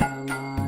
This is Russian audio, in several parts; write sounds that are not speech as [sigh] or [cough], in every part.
amar.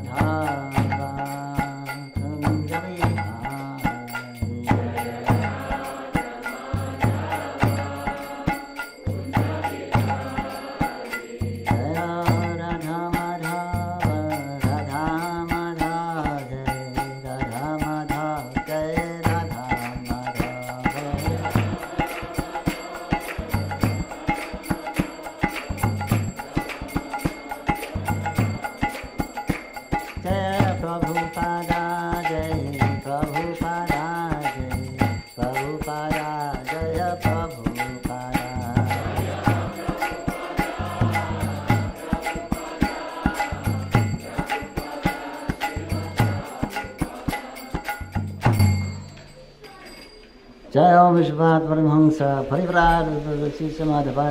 विश्वनाथ परमहंस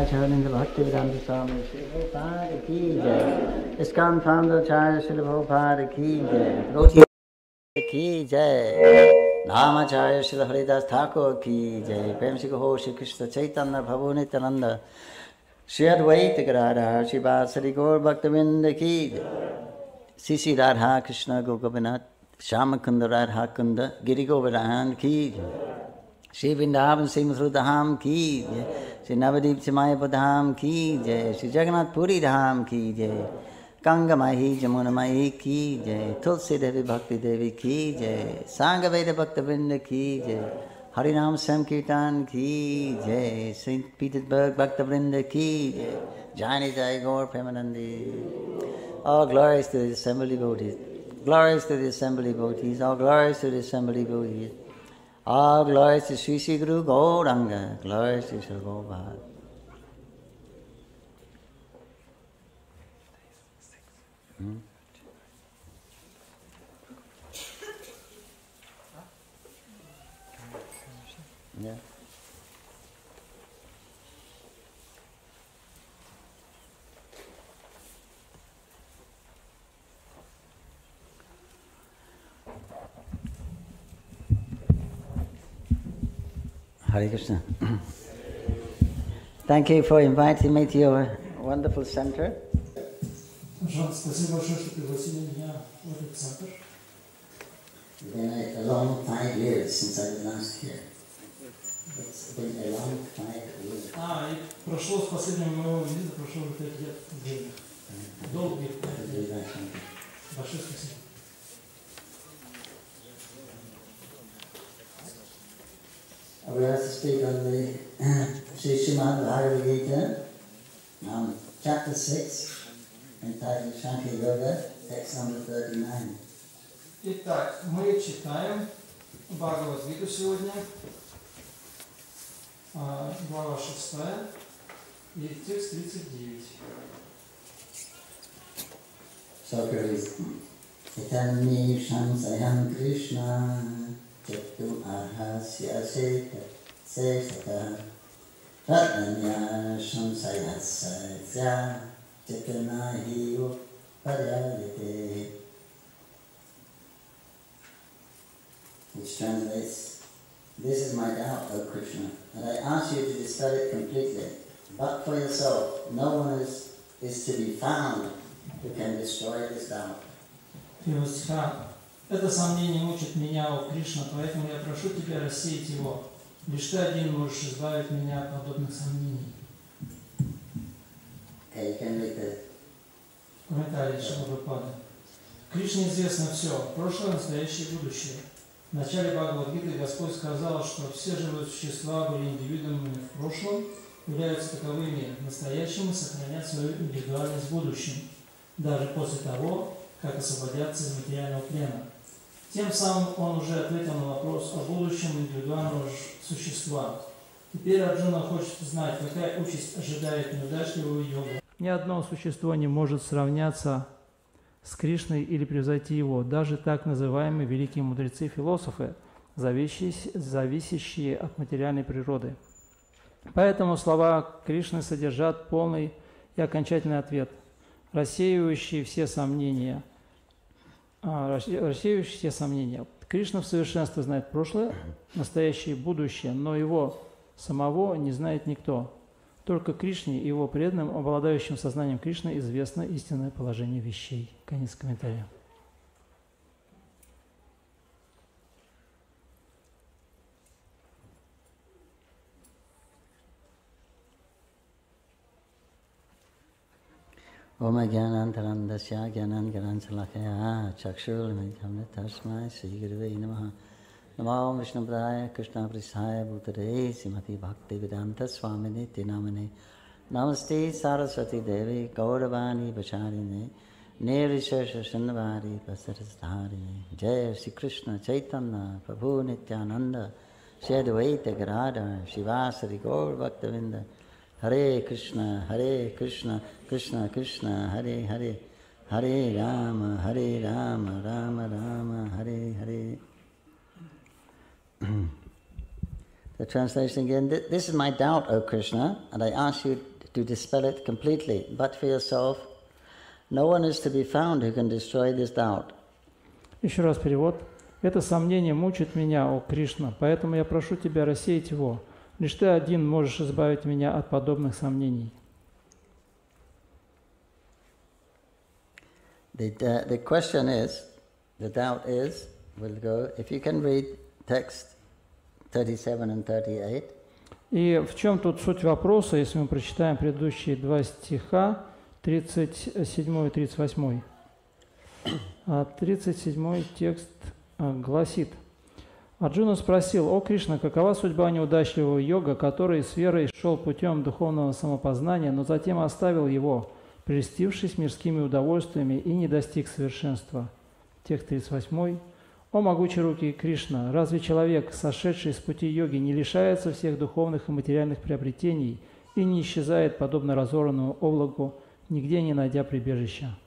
शरणेन्द्र भक्ति वेदांत स्वामी भोपाल की जय इसकान फाउंडर भोपाल की जय रोजी की जय धामाचार्य श्री हरिदास ठाकुर की जय प्रेम सिंह हो श्री कृष्ण चैतन्य प्रभु नित्यानंद श्री अद्वैत गराधार श्री गौर भक्तविंद की श्री श्री राधा कृष्ण गोगोविनाथ श्याम कुंद राधा कुंद गिरि की श्री वृंदावन श्री मथुर धाम की जय। श्री नवदीप से मायापुर धाम की जय। श्री जगन्नाथपुरी धाम की जय। कंगमाही जमुनमाही की जय। तुलसी देवी भक्ति देवी की जय। सांग वेद भक्त वृंद की जय। हरिनाम संकीर्तन की जय। सेंट पीटर्सबर्ग भक्त वृंद की जय। जानी जय गौर Premanandi. All glories to the assembly devotees. Glories to the assembly devotees. All glories to the assembly devotees. A glory to Sri Sri Guru Gauranga. Glory to Sri Gopal. Hmm? Yeah. Hare Krishna. [clears throat] Thank you for inviting me to your wonderful center. Жан, спасибо большое, что пригласили меня в этот центр. It's been a, a long five years since I was last here. It's been a long five years. А, и прошло с последнего моего визита, прошло уже пять лет длинных. Долгих пять I лет. believe I can. Большое спасибо. I would like to speak on the Sri Srimad Bhagavad Gita, um, chapter 6, entitled Shanti Yoga, text number 39. Итак, мы читаем Бхагавадгиту сегодня, а, глава 6, и текст 39. So goes Chaitanya Shansayam Krishna Shansayasya Chatanahi Paryayate Which translates, This is my doubt, O Krishna, and I ask you to dispel it completely. But for yourself, no one is, is to be found who can destroy this doubt. Это сомнение мучит меня, о Кришна, поэтому я прошу тебя рассеять его. Лишь ты один можешь избавить меня от подобных сомнений. Комментарий Шабабапада. Кришне известно все, прошлое, настоящее и будущее. В начале Бхагавадгиты Господь сказал, что все живые существа были индивидуумами в прошлом, являются таковыми в настоящем и сохранят свою индивидуальность в будущем, даже после того, как освободятся из материального плена. Тем самым он уже ответил на вопрос о будущем индивидуального существа. Теперь Арджуна хочет знать, какая участь ожидает неудачливого йога. Ни одно существо не может сравняться с Кришной или превзойти его, даже так называемые великие мудрецы-философы, зависящие от материальной природы. Поэтому слова Кришны содержат полный и окончательный ответ, рассеивающий все сомнения. А, рассе- рассеивающий все сомнения. Кришна в совершенстве знает прошлое, настоящее и будущее, но его самого не знает никто. Только Кришне и его преданным, обладающим сознанием Кришны, известно истинное положение вещей. Конец комментария. ओम ज्ञानान्तरन्दस्य ज्ञानाञ्जनाञ्जलकया चक्षुर्मिलितं तस्मै श्रीगुरुवे नमः। नमो विष्णुपदाय कृष्णपृष्ठाय भूतरे श्रीमती भक्तिवेदान्तस्वामिने ते नामने नमस्ते सरस्वती देवी गौरवाणी प्रचारिणे निर्विशेषशन्वारी प्रसरसधारिणे। जय श्रीकृष्ण चैतन्य प्रभु नित्यानन्द। श्री अद्वैत गराधर शिवासरि गौरभक्तविन्द Hare Krishna, Hare Krishna, Krishna Krishna, Hare Hare, Hare Rama, Hare Rama, Rama Rama, Hare Hare. the translation again, this is my doubt, O Krishna, and I ask you to dispel it completely, but for yourself, no one is to be found who can destroy this doubt. Еще раз перевод. Это сомнение мучит меня, о Кришна, поэтому я прошу тебя рассеять его. Лишь Ты один можешь избавить меня от подобных сомнений. The, uh, the question is, the doubt is, we'll go, if you can read text 37 and 38. И в чем тут суть вопроса, если мы прочитаем предыдущие два стиха, 37 и 38. 37 текст а, гласит – Арджуна спросил, «О Кришна, какова судьба неудачливого йога, который с верой шел путем духовного самопознания, но затем оставил его, прельстившись мирскими удовольствиями и не достиг совершенства?» Текст 38. «О могучий руки Кришна, разве человек, сошедший с пути йоги, не лишается всех духовных и материальных приобретений и не исчезает, подобно разорванному облаку, нигде не найдя прибежища?»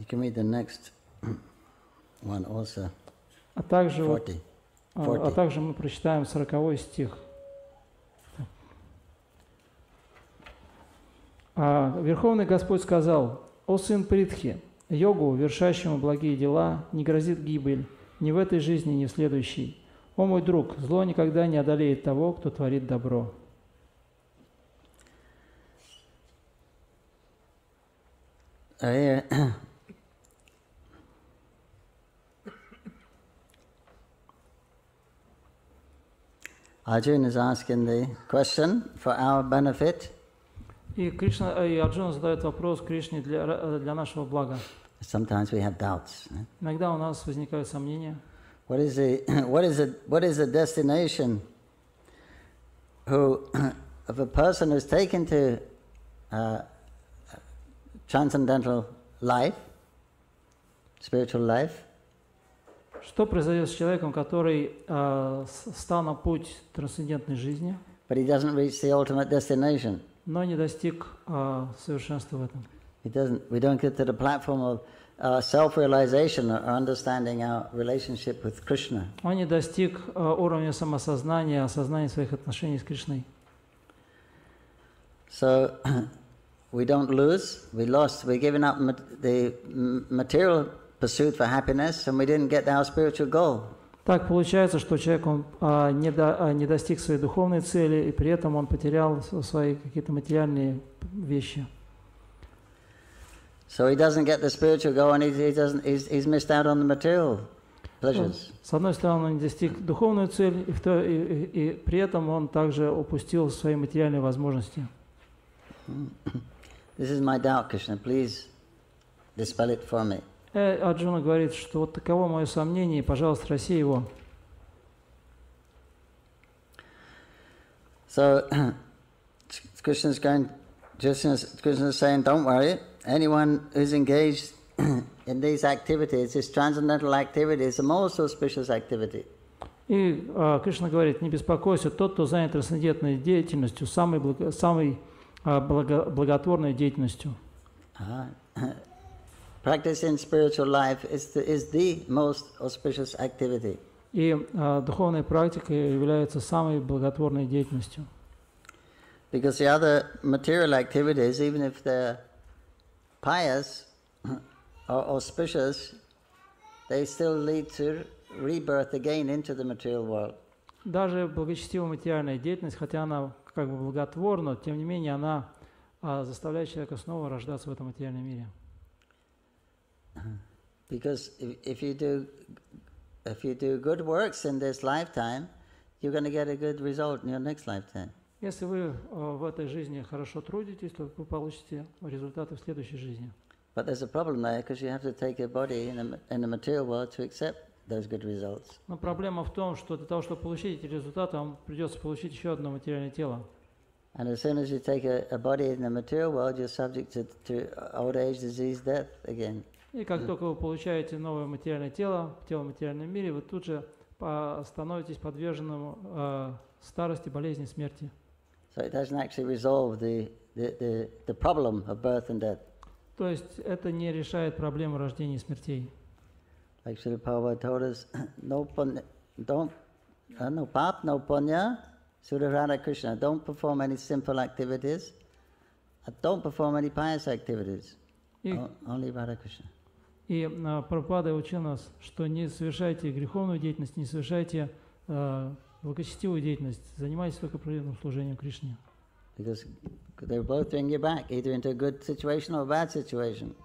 You can read the next [clears throat] one also. А также, 40. 40. А, а также мы прочитаем 40 стих. А Верховный Господь сказал, «О сын Притхи, йогу, вершащему благие дела, не грозит гибель ни в этой жизни, ни в следующей. О мой друг, зло никогда не одолеет того, кто творит добро». Uh, Arjuna is asking the question for our benefit. И Кришна, и Арджуна задает вопрос Кришне для, для нашего блага. Sometimes we have doubts. Иногда у нас возникают сомнения. What is the [clears throat] what is the what is the destination who [clears throat] of a person who's taken to uh, transcendental life, spiritual life? Что произойдет с человеком, который э, стал на путь трансцендентной жизни, but he doesn't reach the ultimate destination? но не достиг э, совершенства в этом? He doesn't. We don't get to the platform of uh, self-realization or understanding our relationship with Krishna. Он не достиг э, уровня самосознания, осознания своих отношений с Кришной. So we don't lose. We lost. We're giving up the material pursuit for happiness, and we didn't get our spiritual goal. Так получается, что человек он, а, не, до, а, не достиг своей духовной цели, и при этом он потерял свои какие-то материальные вещи. So he doesn't get the spiritual goal, and he, he doesn't. He's, he's missed out on the material pleasures. С одной стороны, он не достиг духовную цель, и, в, и, и, и при этом он также упустил свои материальные возможности. This is my doubt, Krishna. Please dispel it for me. Э, Арджуна говорит, что вот таково мое сомнение, пожалуйста, рассей его. So, [clears throat] Krishna's going, Krishna's, Krishna's saying, don't worry, anyone who's engaged [clears throat] in these activities, this transcendental activity, is the most auspicious activity. И а, Кришна говорит, не беспокойся, тот, кто занят трансцендентной деятельностью, самой, благо, самой а, благо, благотворной деятельностью. Uh, [clears throat] Practicing spiritual life is the, is the most auspicious activity. И uh, духовная практика является самой благотворной деятельностью. Because the other material activities, even if they're pious [clears throat] or auspicious, they still lead to rebirth again into the material world. Даже благочестивая материальная деятельность, хотя она как бы благотворна, тем не менее она а, заставляет человека снова рождаться в этом материальном мире. Because if, if you do if you do good works in this lifetime, you're going to get a good result in your next lifetime. Если вы э, в этой жизни хорошо трудитесь, то вы получите результаты в следующей жизни. But there's a problem there because you have to take a body in the, in the material world to accept those good results. Но проблема в том, что для того, чтобы получить эти результаты, вам придется получить еще одно материальное тело. And as soon as you take a, a body in the material world, you're subject to, to old age, disease, death again. И как только вы получаете новое материальное тело, тело в материальном мире, вы тут же становитесь подверженным э, старости, болезни, смерти. So it doesn't actually resolve the, the, the, the problem of birth and death. То есть это не решает проблему рождения и смертей. Like Srila Prabhupada told us, no punya, don't, uh, no pap, no punya, Srila Radha Krishna, don't perform any simple activities, uh, don't perform any pious activities, И, O- only Radha Krishna. И э, Прабхупада учил нас, что не совершайте греховную деятельность, не совершайте э, благочестивую деятельность, занимайтесь только преданным служением Кришне. Because they'll both bring you back, either into a good situation or a bad situation.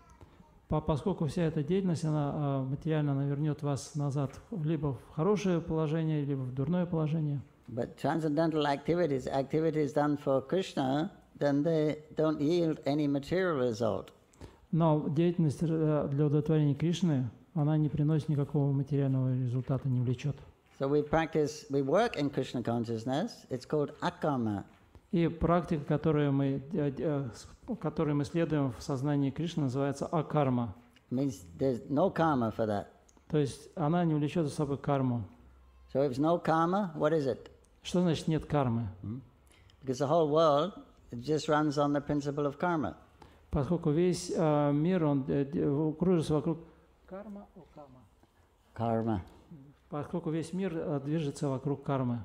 По- Поскольку вся эта деятельность, она э, материально она вернет вас назад либо в хорошее положение, либо в дурное положение. But transcendental activities, activities done for Krishna, then they don't yield any material result. Но деятельность э, для удовлетворения Кришны, она не приносит никакого материального результата, не влечет. So we practice, we work in Krishna consciousness, it's called akarma. И практика, которую мы, э, э, которой мы следуем в сознании Кришны, называется акарма. Means there's no karma for that. То есть она не влечет за собой карму. So if no karma, what is it? Что значит нет кармы? Because the whole world just runs on the principle of karma. Поскольку весь э, мир, он э, кружится вокруг... Карма, о, карма. Karma. Поскольку весь мир э, движется вокруг кармы.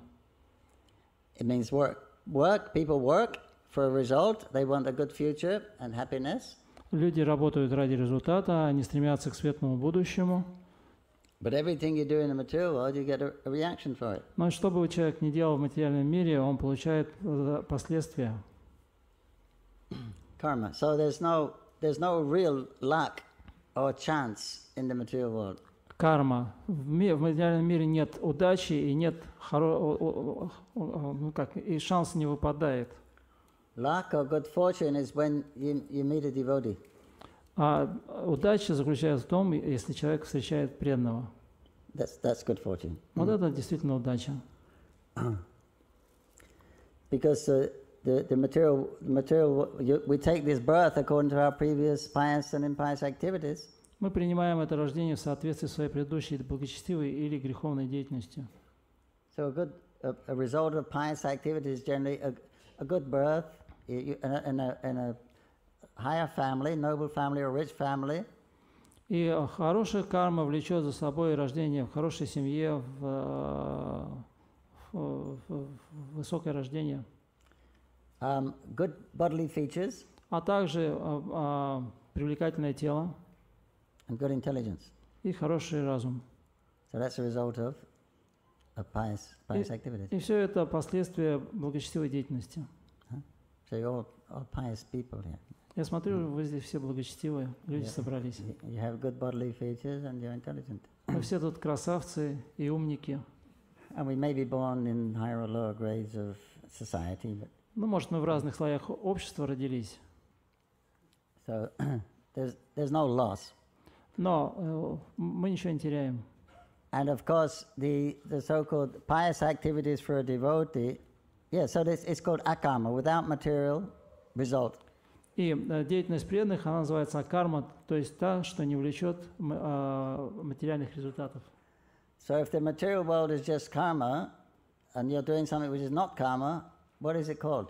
It means work. Work, people work for a result. They want a good future and happiness. Люди работают ради результата, они стремятся к светлому будущему. But everything you do in the material world, you get a, a reaction for it. Но что бы человек ни делал в материальном мире, он получает э, последствия. Karma. So there's no there's no real luck or chance in the material world. Карма. В, ми- в материальном мире нет удачи и нет хоро... ну как, и шанс не выпадает. Luck or good fortune is when you, you meet a devotee. А удача заключается в том, если человек встречает преданного. That's that's good fortune. Вот это действительно удача. Because uh, the, the material, the material, you, we take this birth according to our previous pious and impious activities. Мы принимаем это рождение в соответствии с своей предыдущей благочестивой или греховной деятельностью. So a good, a, a result of pious activities is generally a, a good birth you, you, in, a, in, a, in a higher family, noble family or rich family. И э, хорошая карма влечет за собой рождение в хорошей семье, в, э, в- в- в высокое рождение, Um, good bodily features а также э, э, привлекательное тело and good intelligence. и хороший разум. So that's a result of, of pious, pious activities. И все это последствия благочестивой деятельности. So you're all, all pious people here. Я смотрю, вы здесь все благочестивые, люди Yeah. собрались. You you have good bodily features and you're intelligent. Мы все тут красавцы и умники. And we may be born in higher or lower grades of society, but Ну, может, мы в разных слоях общества родились, so there's there's no loss. но э, мы ничего не теряем. And of course, the the so-called pious activities for a devotee, yeah. So this it's called akama, without material result. И э, деятельность преданных, она называется карма, то есть та, что не влечет а, материальных результатов. So if the material world is just karma, and you're doing something which is not karma, what is it called?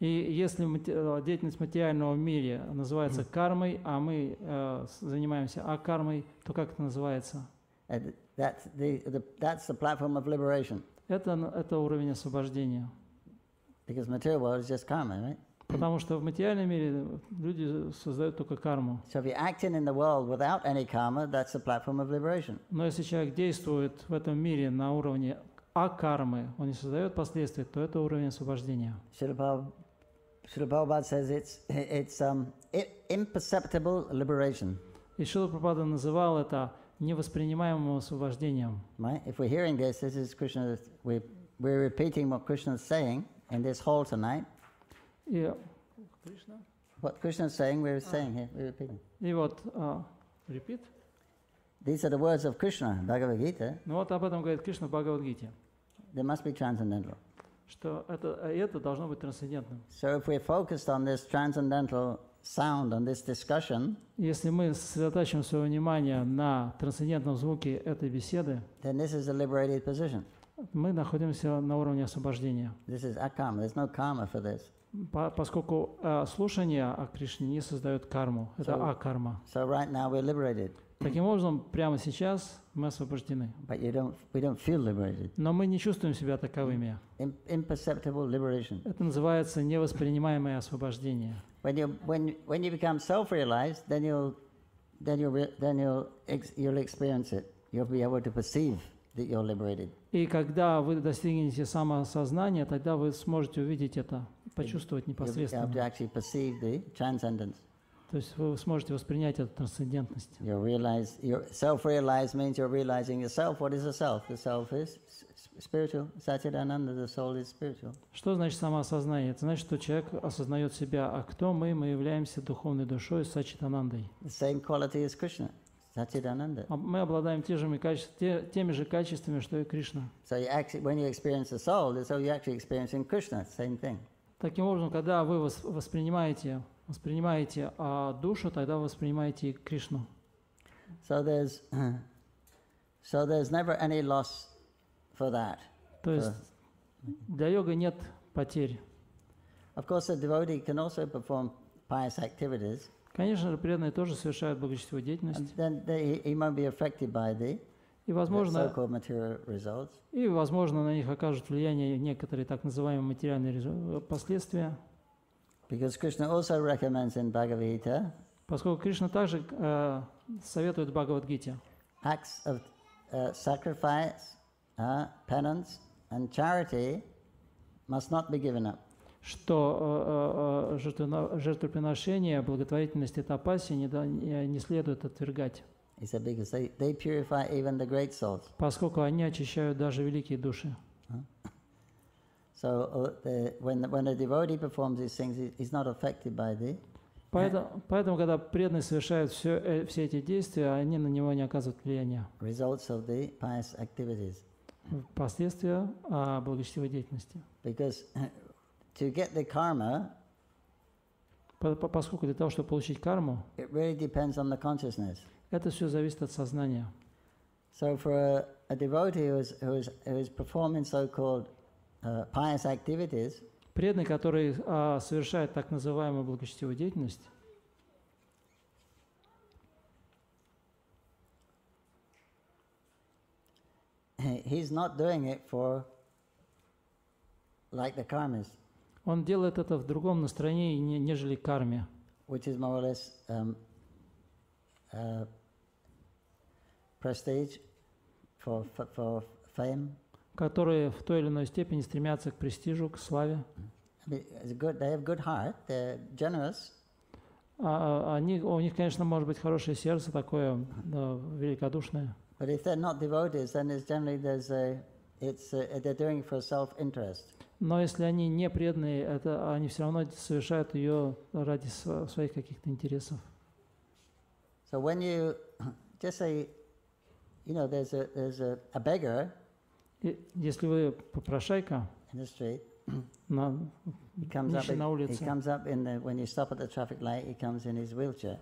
И если э, деятельность материального в мире называется кармой, а мы э, занимаемся акармой, то как это называется? And that's the, the that's the platform of liberation, Это, это уровень освобождения. because material world is just karma, right? Потому что в материальном мире люди создают только карму. So if you're acting in the world without any karma, that's the platform of liberation. Но если человек действует в этом мире на уровне акармы, он не создает последствий, то это уровень освобождения. Srila Prabhu- Srila Prabhupada says it's, it's um, imperceptible liberation. И Шила Прабхупада называл это невоспринимаемым освобождением. Right? If we're hearing this, this is Krishna. We're, we're repeating what Krishna is saying in this hall tonight. И, What Krishna is saying, we're saying here. We're repeating. и вот, а, repeat. These are the words of Krishna, Bhagavad Gita. Ну вот об этом говорит Кришна в Бхагавадгите, They must be transcendental. что это, это должно быть трансцендентным. So if we're focused on this transcendental sound, on this discussion, Если мы сосредотачиваем свое внимание на трансцендентном звуке этой беседы, then this is a liberated position. мы находимся на уровне освобождения. This is akama. There's no karma for this. По- поскольку э, слушание о Кришне не создает карму, это So- акарма. So right now we're liberated, Таким образом, прямо сейчас мы освобождены. but you don't. We don't feel liberated. Но мы не чувствуем себя таковыми. Im- imperceptible liberation. Это называется невоспринимаемое освобождение. When you when when you become self-realized, then you'll then you'll then you'll you'll experience it. You'll be able to perceive that you're liberated. И когда вы достигнете самоосознания, тогда вы сможете увидеть это, почувствовать You'll be able to непосредственно. actually perceive the transcendence. То есть вы сможете воспринять эту трансцендентность. You'll realize your self-realized means you're realizing yourself. What is the self? The self is spiritual. Satchidananda. The soul is spiritual. Что значит самоосознание? Это значит, что человек осознает себя, а кто мы? Мы являемся духовной душой Сачитанандой. The same quality as Krishna. Satchidananda. А Мы обладаем те же качеств- те- теми же качествами, что и Кришна. So you actually, when you experience the soul, so you're actually experiencing Krishna. Same thing. Таким образом, когда вы вос- воспринимаете, воспринимаете а, душу, тогда воспринимаете Кришну. So there's, [clears throat] so there's never any loss for that. То есть для йога нет потерь. Of course, a devotee can also perform pious activities, Конечно преданные тоже совершают благочестивую деятельность. then they, he won't be affected by the, И, возможно, и, возможно, на них окажут влияние некоторые так называемые материальные резу- последствия. Because Krishna also recommends in Bhagavad Gita Поскольку Кришна также э, советует в Бхагавадгите acts of uh, sacrifice, uh, penance, and charity must not be given up. что э, э, э, жертвоприношение, благотворительность и тапаси не не следует отвергать, He said because they, they purify even the great souls. поскольку они очищают даже великие души. So uh, the, when, when a devotee performs these things, he, he's not affected by the Поэтому, поэтому когда преданные совершают все, э, все эти действия, они на него не оказывают влияния. results of the pious activities. Последствия а, благочестивой деятельности. Because [clears throat] to get the karma, По- по- Поскольку для того, чтобы получить карму, it really depends on the consciousness. это все зависит от сознания. So for a, a devotee who is, who, is, who is performing so-called uh, pious activities, Преданный, который а, совершает так называемую благочестивую деятельность, he's not doing it for like the karmas, он делает это в другом настроении, не- нежели карме. which is more or less um, uh, prestige for, for, for fame. Которые в той или иной степени стремятся к престижу, к славе. Generous, А, а, они, у них, конечно, может быть хорошее сердце такое великодушное. but if they're not devotees, then it's generally there's a it's a, they're doing it for self-interest. Но если они не преданные, это, они все равно совершают ее ради сво- своих каких-то интересов. So when you [clears throat] just say, you know, there's a there's a, a beggar если вы попрошайка in the street. на, He comes up. нищий на he улице, comes up in the when you stop at the traffic light. He comes in his wheelchair.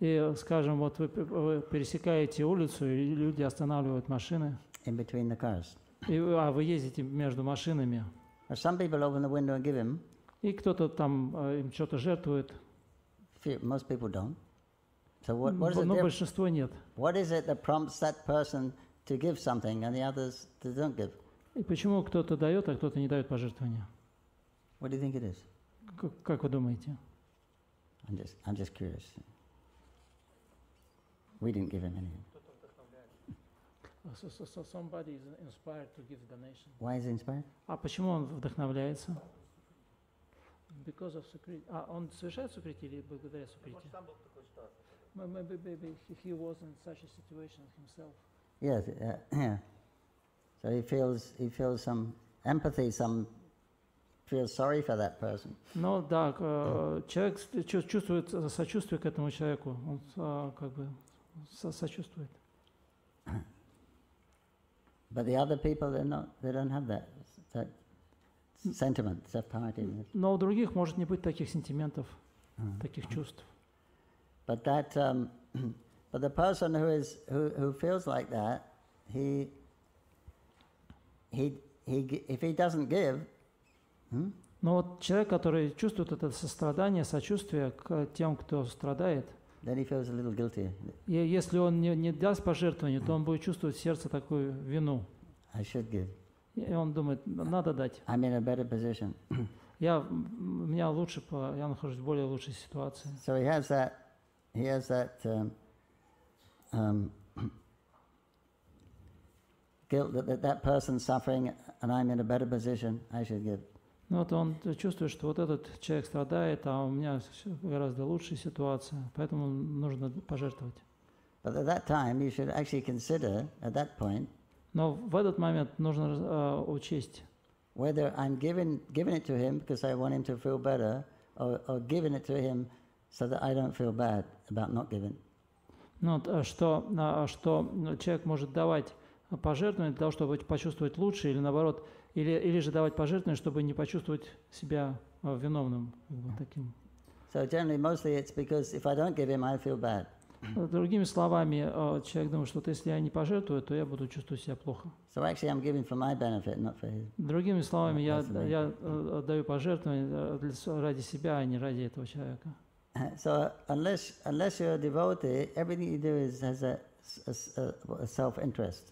и, скажем, вот вы, вы пересекаете улицу, и люди останавливают машины, in between the cars. и, а вы ездите между машинами, some people open the window and give him. и кто-то там э, им что-то жертвует, Few, most people don't. So what, what, is it но diff- большинство нет. what is it that prompts that person to give something and the others to don't give? И почему кто-то дает, а кто-то не дает пожертвования? What do you think it is? Как, как вы думаете? I'm just, I'm just curious. We didn't give him anything. So, so, so somebody is inspired to give donation. Why is he inspired? А почему он вдохновляется? Because of Sukrit. А он совершает Сукрити или благодаря Сукрити? Maybe, maybe he- he was in such a situation himself. Yes, uh, yeah. So he feels he feels some empathy, some feels sorry for that person. Но да, э, человек с- чу- чувствует сочувствие к этому человеку, он а, как бы со- сочувствует. But the other people, they're not. They don't have that that sentiment, that part in it. Но у других может не быть таких сентиментов, таких чувств. But that, um, but the person who is who, who feels like that, he he he if he doesn't give, hmm, Но вот человек, который чувствует это сострадание, сочувствие к тем, кто страдает, then he feels a little guilty. и если он не, не даст пожертвования, то он будет чувствовать в сердце такую вину. I should give. И он думает, надо дать. I'm in a better position. Я, меня лучше, я нахожусь в более лучшей ситуации. So he has that. He has that um, um, guilt that, that that person's suffering and I'm in a better position. I should give. Ну вот он чувствует, что вот этот человек страдает, а у меня всё гораздо лучшая ситуация, поэтому нужно пожертвовать. But at that time, you should actually consider at that point Но в этот момент нужно э, учесть, whether I'm giving, giving it to him because I want him to feel better or, or giving it to him so that I don't feel bad about not giving. Ну, вот, э, что, а, что человек может давать пожертвования для того, чтобы почувствовать лучше, или наоборот, или, или же давать пожертвования, чтобы не почувствовать себя э, виновным, бы таким. So generally, mostly it's because if I don't give him, I feel bad. Другими словами, э, человек думает, что вот если я не пожертвую, то я буду чувствовать себя плохо. So actually, I'm giving for my benefit, not for his. Другими словами, я, я э, даю пожертвования э, для- ради себя, а не ради этого человека. [laughs] So unless unless you're a devotee, everything you do is has a, a- a self-interest.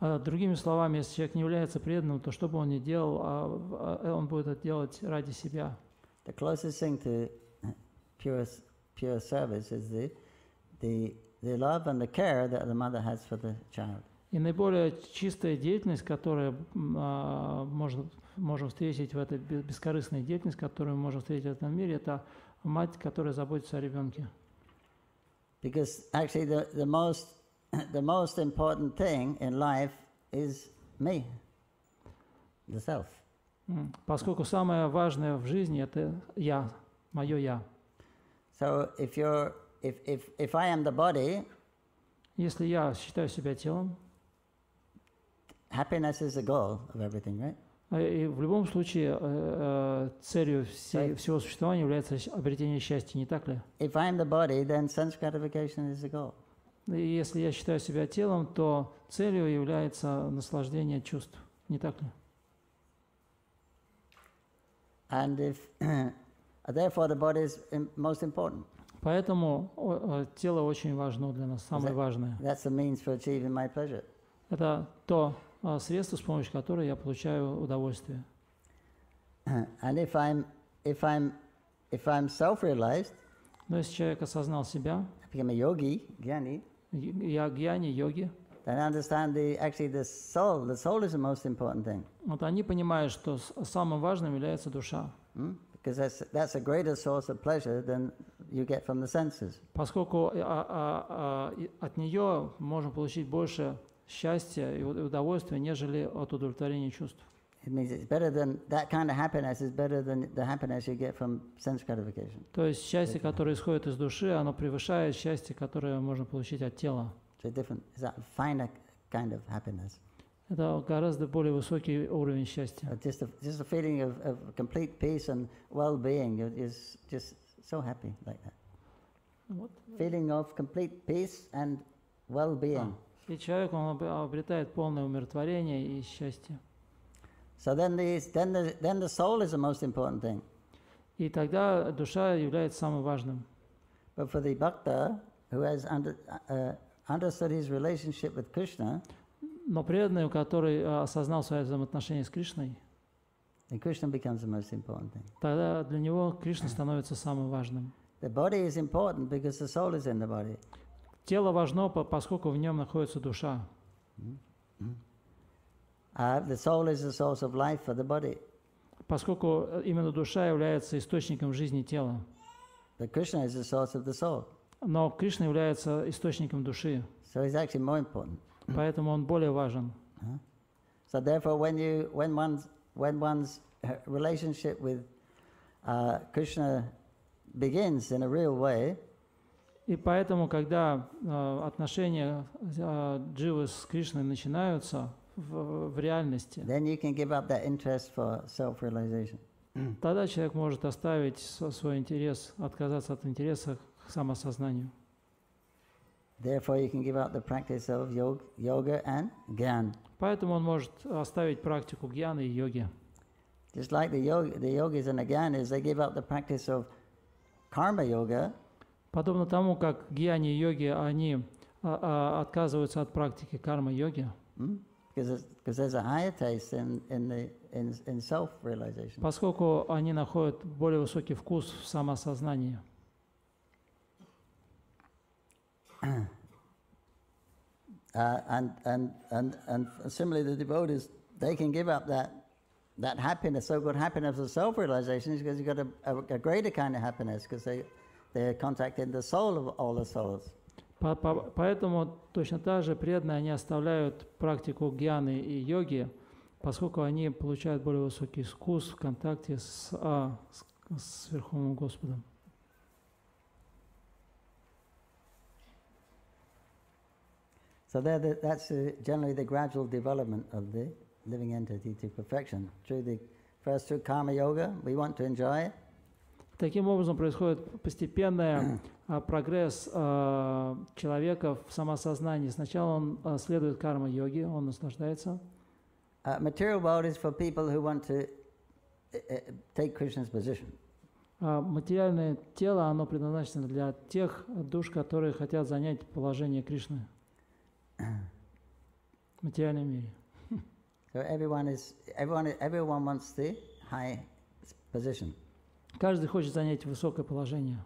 А другими словами, если человек не является преданным, то что бы он ни делал, а, а, он будет это делать ради себя. The closest thing to [laughs] pure pure service is the the the love and the care that the mother has for the child. И наиболее чистая деятельность, которую можно, можем встретить в этой бе- бескорыстной деятельность, которую мы можем встретить в этом мире, это мать, которая заботится о ребенке. Because actually, the, the most the most important thing in life is me, the self. Поскольку самое важное в жизни – это я, мое я. So if you're if if if I am the body, Если я считаю себя телом, happiness is the goal of everything, right? А, и в любом случае э, э, целью всей- всего существования является обретение счастья, не так ли? If I'm the body, then sense gratification is the goal. И если я считаю себя телом, то целью является наслаждение чувств, не так ли? And if [clears throat] therefore the body is most important. Поэтому тело очень важно для нас, самое важное. That's the means for achieving my pleasure. Это то а, средство, с помощью которого я получаю удовольствие. And if I'm if I'm if I'm self-realized, Но если человек осознал себя, I become a yogi, jnani, й- я гьяни, йоги, then I understand the actually the soul. The soul is the most important thing. вот они понимают, что самым важным является душа. Hmm? Because that's that's a greater source of pleasure than you get from the senses. Поскольку э, а, а, а, от нее можно получить больше счастья и уд- удовольствия, нежели от удовлетворения чувств. It means it's better than that kind of happiness is better than the happiness you get from sense gratification. То есть счастье, которое исходит из души, оно превышает счастье, которое можно получить от тела. It's a different, it's a finer kind of happiness. Это гораздо более высокий уровень Uh, счастья. just a just a feeling of, of complete peace and well-being is just so happy like that. Вот. Feeling of complete peace and well-being. И человек, он об- обретает полное умиротворение и счастье. So then the then the then the soul is the most important thing. И тогда душа является самым важным. But for the bhakta who has under, uh, understood his relationship with Krishna, Но преданный, который э, осознал свои взаимоотношения с Кришной, then Krishna becomes the most important thing. тогда для него Кришна становится самым важным. The body is important because the soul is in the body. Тело важно, по- поскольку в нем находится душа. Uh, the soul is the source of life for the body. Поскольку э, именно душа является источником жизни тела. But Krishna is the source of the soul. Но Кришна является источником души, So he's actually more important. поэтому он более важен. So therefore, when you when one's when one's uh, relationship with uh, Krishna begins in a real way, И поэтому, когда э, отношения э, Дживы с Кришной начинаются в, в реальности, then you can give up that interest for self-realization. [clears throat] тогда человек может оставить свой интерес, отказаться от интереса к самосознанию. Therefore, you can give up the practice of yoga, yoga and gyan. Поэтому он может оставить практику гьяны и йоги. Just like the yoga, the yogis and the gyanis, they give up the practice of karma yoga Подобно тому, как гьяни и йоги, они а, а, отказываются от практики mm? self-realization. поскольку они находят более высокий вкус в самосознании. Uh, and, and, and, and similarly, the devotees, they can give up that, that happiness, so-called happiness of self-realization, because you've got a, a, a greater kind of happiness, because they, they're contacting the soul of all the souls. По- по- Поэтому точно так же преданные, они оставляют практику гьяны и йоги, поскольку они получают более высокий вкус в контакте с, а, с, с Верховным Господом. So there, the, that's uh, generally the gradual development of the living entity to perfection. Through the, first through karma yoga, we want to enjoy it, Таким образом происходит постепенный а, прогресс а, человека в самосознании. Сначала он а, следует карма-йоге, он наслаждается. Uh, material world is for people who want to uh, uh, take Krishna's position. Материальное тело, оно предназначено для тех душ, которые хотят занять положение Кришны в материальном мире. [laughs] So everyone is everyone everyone wants the high position. Каждый хочет занять высокое положение.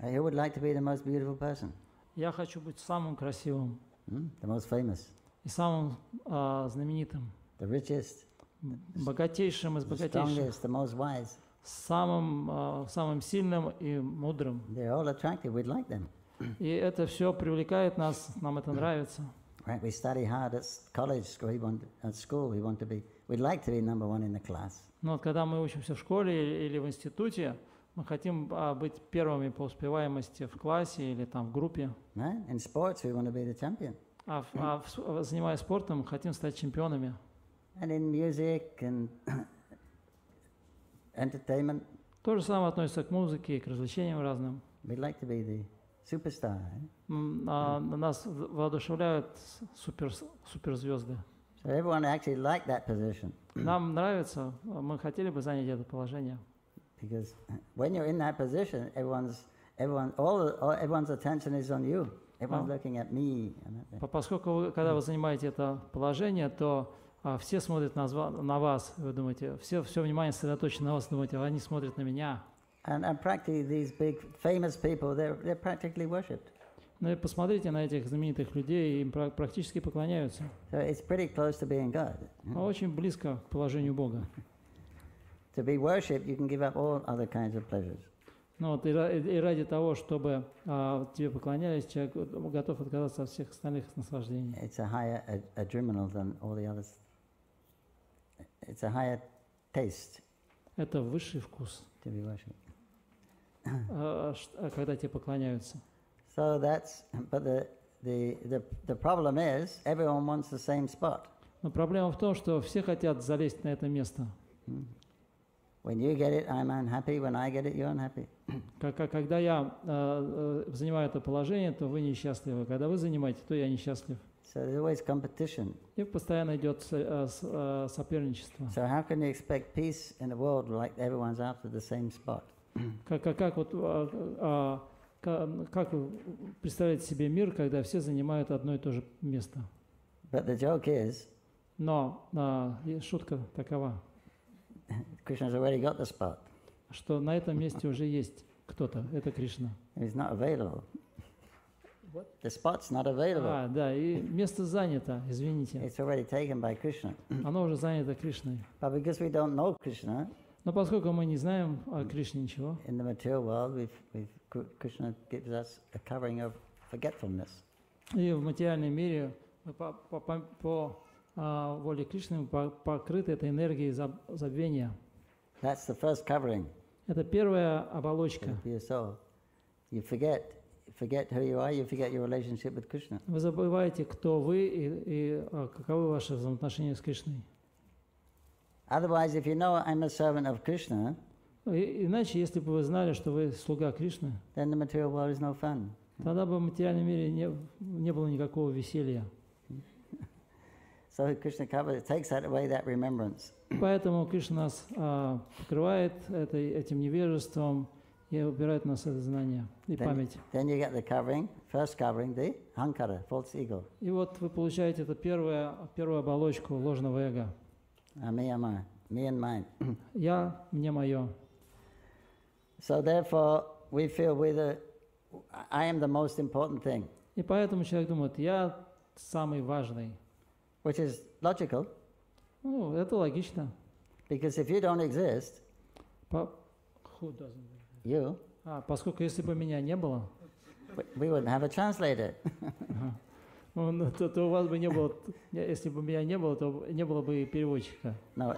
Uh, Who would like to be the most beautiful person, Я хочу быть самым красивым Hmm? the most famous, и самым а, знаменитым, the richest, богатейшим из the богатейших, strongest, the most wise? самым, а, самым сильным и мудрым. They're all attractive. We'd like them. И это все привлекает нас, нам это нравится. Right? We study hard at college, school, we want, at school. We want to be. We'd like to be number one in the class. Но вот когда мы учимся в школе или- в институте, мы хотим а, быть первыми по успеваемости в классе или там в группе. Right? In sports, we want to be the champion. А, в- а в занимаясь спортом, хотим стать чемпионами. And in music and [coughs] entertainment, То же самое относится к музыке и к развлечениям разным. we'd like to be the superstar. eh? А нас воодушевляют супер, суперзвезды. Everyone actually like that position Нам нравится, а мы хотели бы занять это положение. because when you're in that position, everyone's everyone all, all everyone's attention is on you. Everyone's Oh. looking at me. Поскольку вы, когда вы занимаете это положение, то а, все смотрят на, на вас, вы думаете, все, все внимание сосредоточено на вас, думаете, они смотрят на меня. And, and practically, these big famous people, they're, they're practically worshipped. Ну и посмотрите на этих знаменитых людей, им пра- практически поклоняются. So it's pretty close to being God. А Очень близко к положению Бога. To be worshipped, you can give up all other kinds of pleasures. Ну вот и, и ради того, чтобы а, тебе поклонялись, человек готов отказаться от всех остальных наслаждений. It's a higher ad- adrenaline than all the others. It's a higher taste Это высший вкус, to be worshipped. а, ш- а когда тебе поклоняются. So that's, but the, the, the, the problem is everyone wants the same spot. Но проблема в том, что все хотят залезть на это место. When you get it, I'm unhappy. When I get it, you're unhappy. Как, как- когда я э, э, занимаю это положение, то вы несчастливы. Когда вы занимаете, то я несчастлив. So there's always competition. И постоянно идет с- э, с- э, соперничество. So how can you expect peace in a world like everyone's after the same spot? Как, как, как вот, а, а, как вы представляете себе мир, когда все занимают одно и то же место? But the joke is, Но а, шутка такова, Krishna's already got the spot. что на этом месте уже есть кто-то, это Кришна. He's not available. The spot's not available. А, да, и место занято, извините. It's already taken by Krishna. [clears throat] Оно уже занято Кришной. But because we don't know Krishna, Но поскольку мы не знаем о Кришне ничего, in the material world, we've, we've, Krishna gives us a covering of forgetfulness. и в материальном мире мы по, по- по- по, а, воле Кришны покрыты этой энергией заб- забвения. That's the first covering Это первая оболочка. your soul. You forget, forget who you are, you forget your relationship with Krishna. Вы забываете, кто вы и, и, а, каковы ваши взаимоотношения с Кришной. Otherwise, if you know I'm a servant of Krishna, иначе, если бы вы знали, что вы слуга Кришны, then the material world is no fun. тогда бы в материальном мире не, не было никакого веселья. So Krishna covers, takes that away, that remembrance. Поэтому Кришна нас а, покрывает этой, этим невежеством и убирает нас это знание и Then, память. then you get the covering, first covering, the hankara, false ego. И вот вы получаете эту первую, первую оболочку ложного эго. Me, am I, me and mine. Я, мне мое. so therefore, we feel we're the, I am the most important thing, И поэтому человек думает, я самый важный. which is logical, Ну, это логично. because if you don't exist, По- Who doesn't? you, А, поскольку если бы меня не было, we- we wouldn't have a translator. ну, ну, то, то у вас бы не было, если бы меня не было, то не было бы и переводчика. no,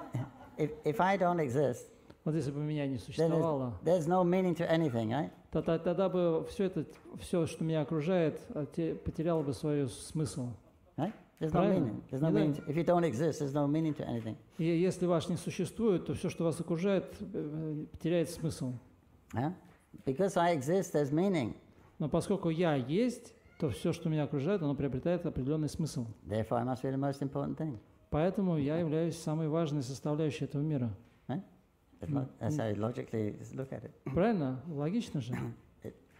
if, if I don't exist, Вот если бы меня не существовало, there's, there's no meaning to anything, right? тогда, тогда бы все это, все, что меня окружает, а, те- потеряло бы свой смысл. Right? There's no Правильно. meaning. There's no Не да. meaning. To, if you don't exist, there's no meaning to anything. И если ваш не существует, то все, что вас окружает, э, потеряет смысл. Because I exist, there's meaning. Но поскольку я есть, то все, что меня окружает, оно приобретает определенный смысл. Therefore, I must be the most important thing. Поэтому я являюсь самой важной составляющей этого мира. Logically look at it. Правильно? Логично же.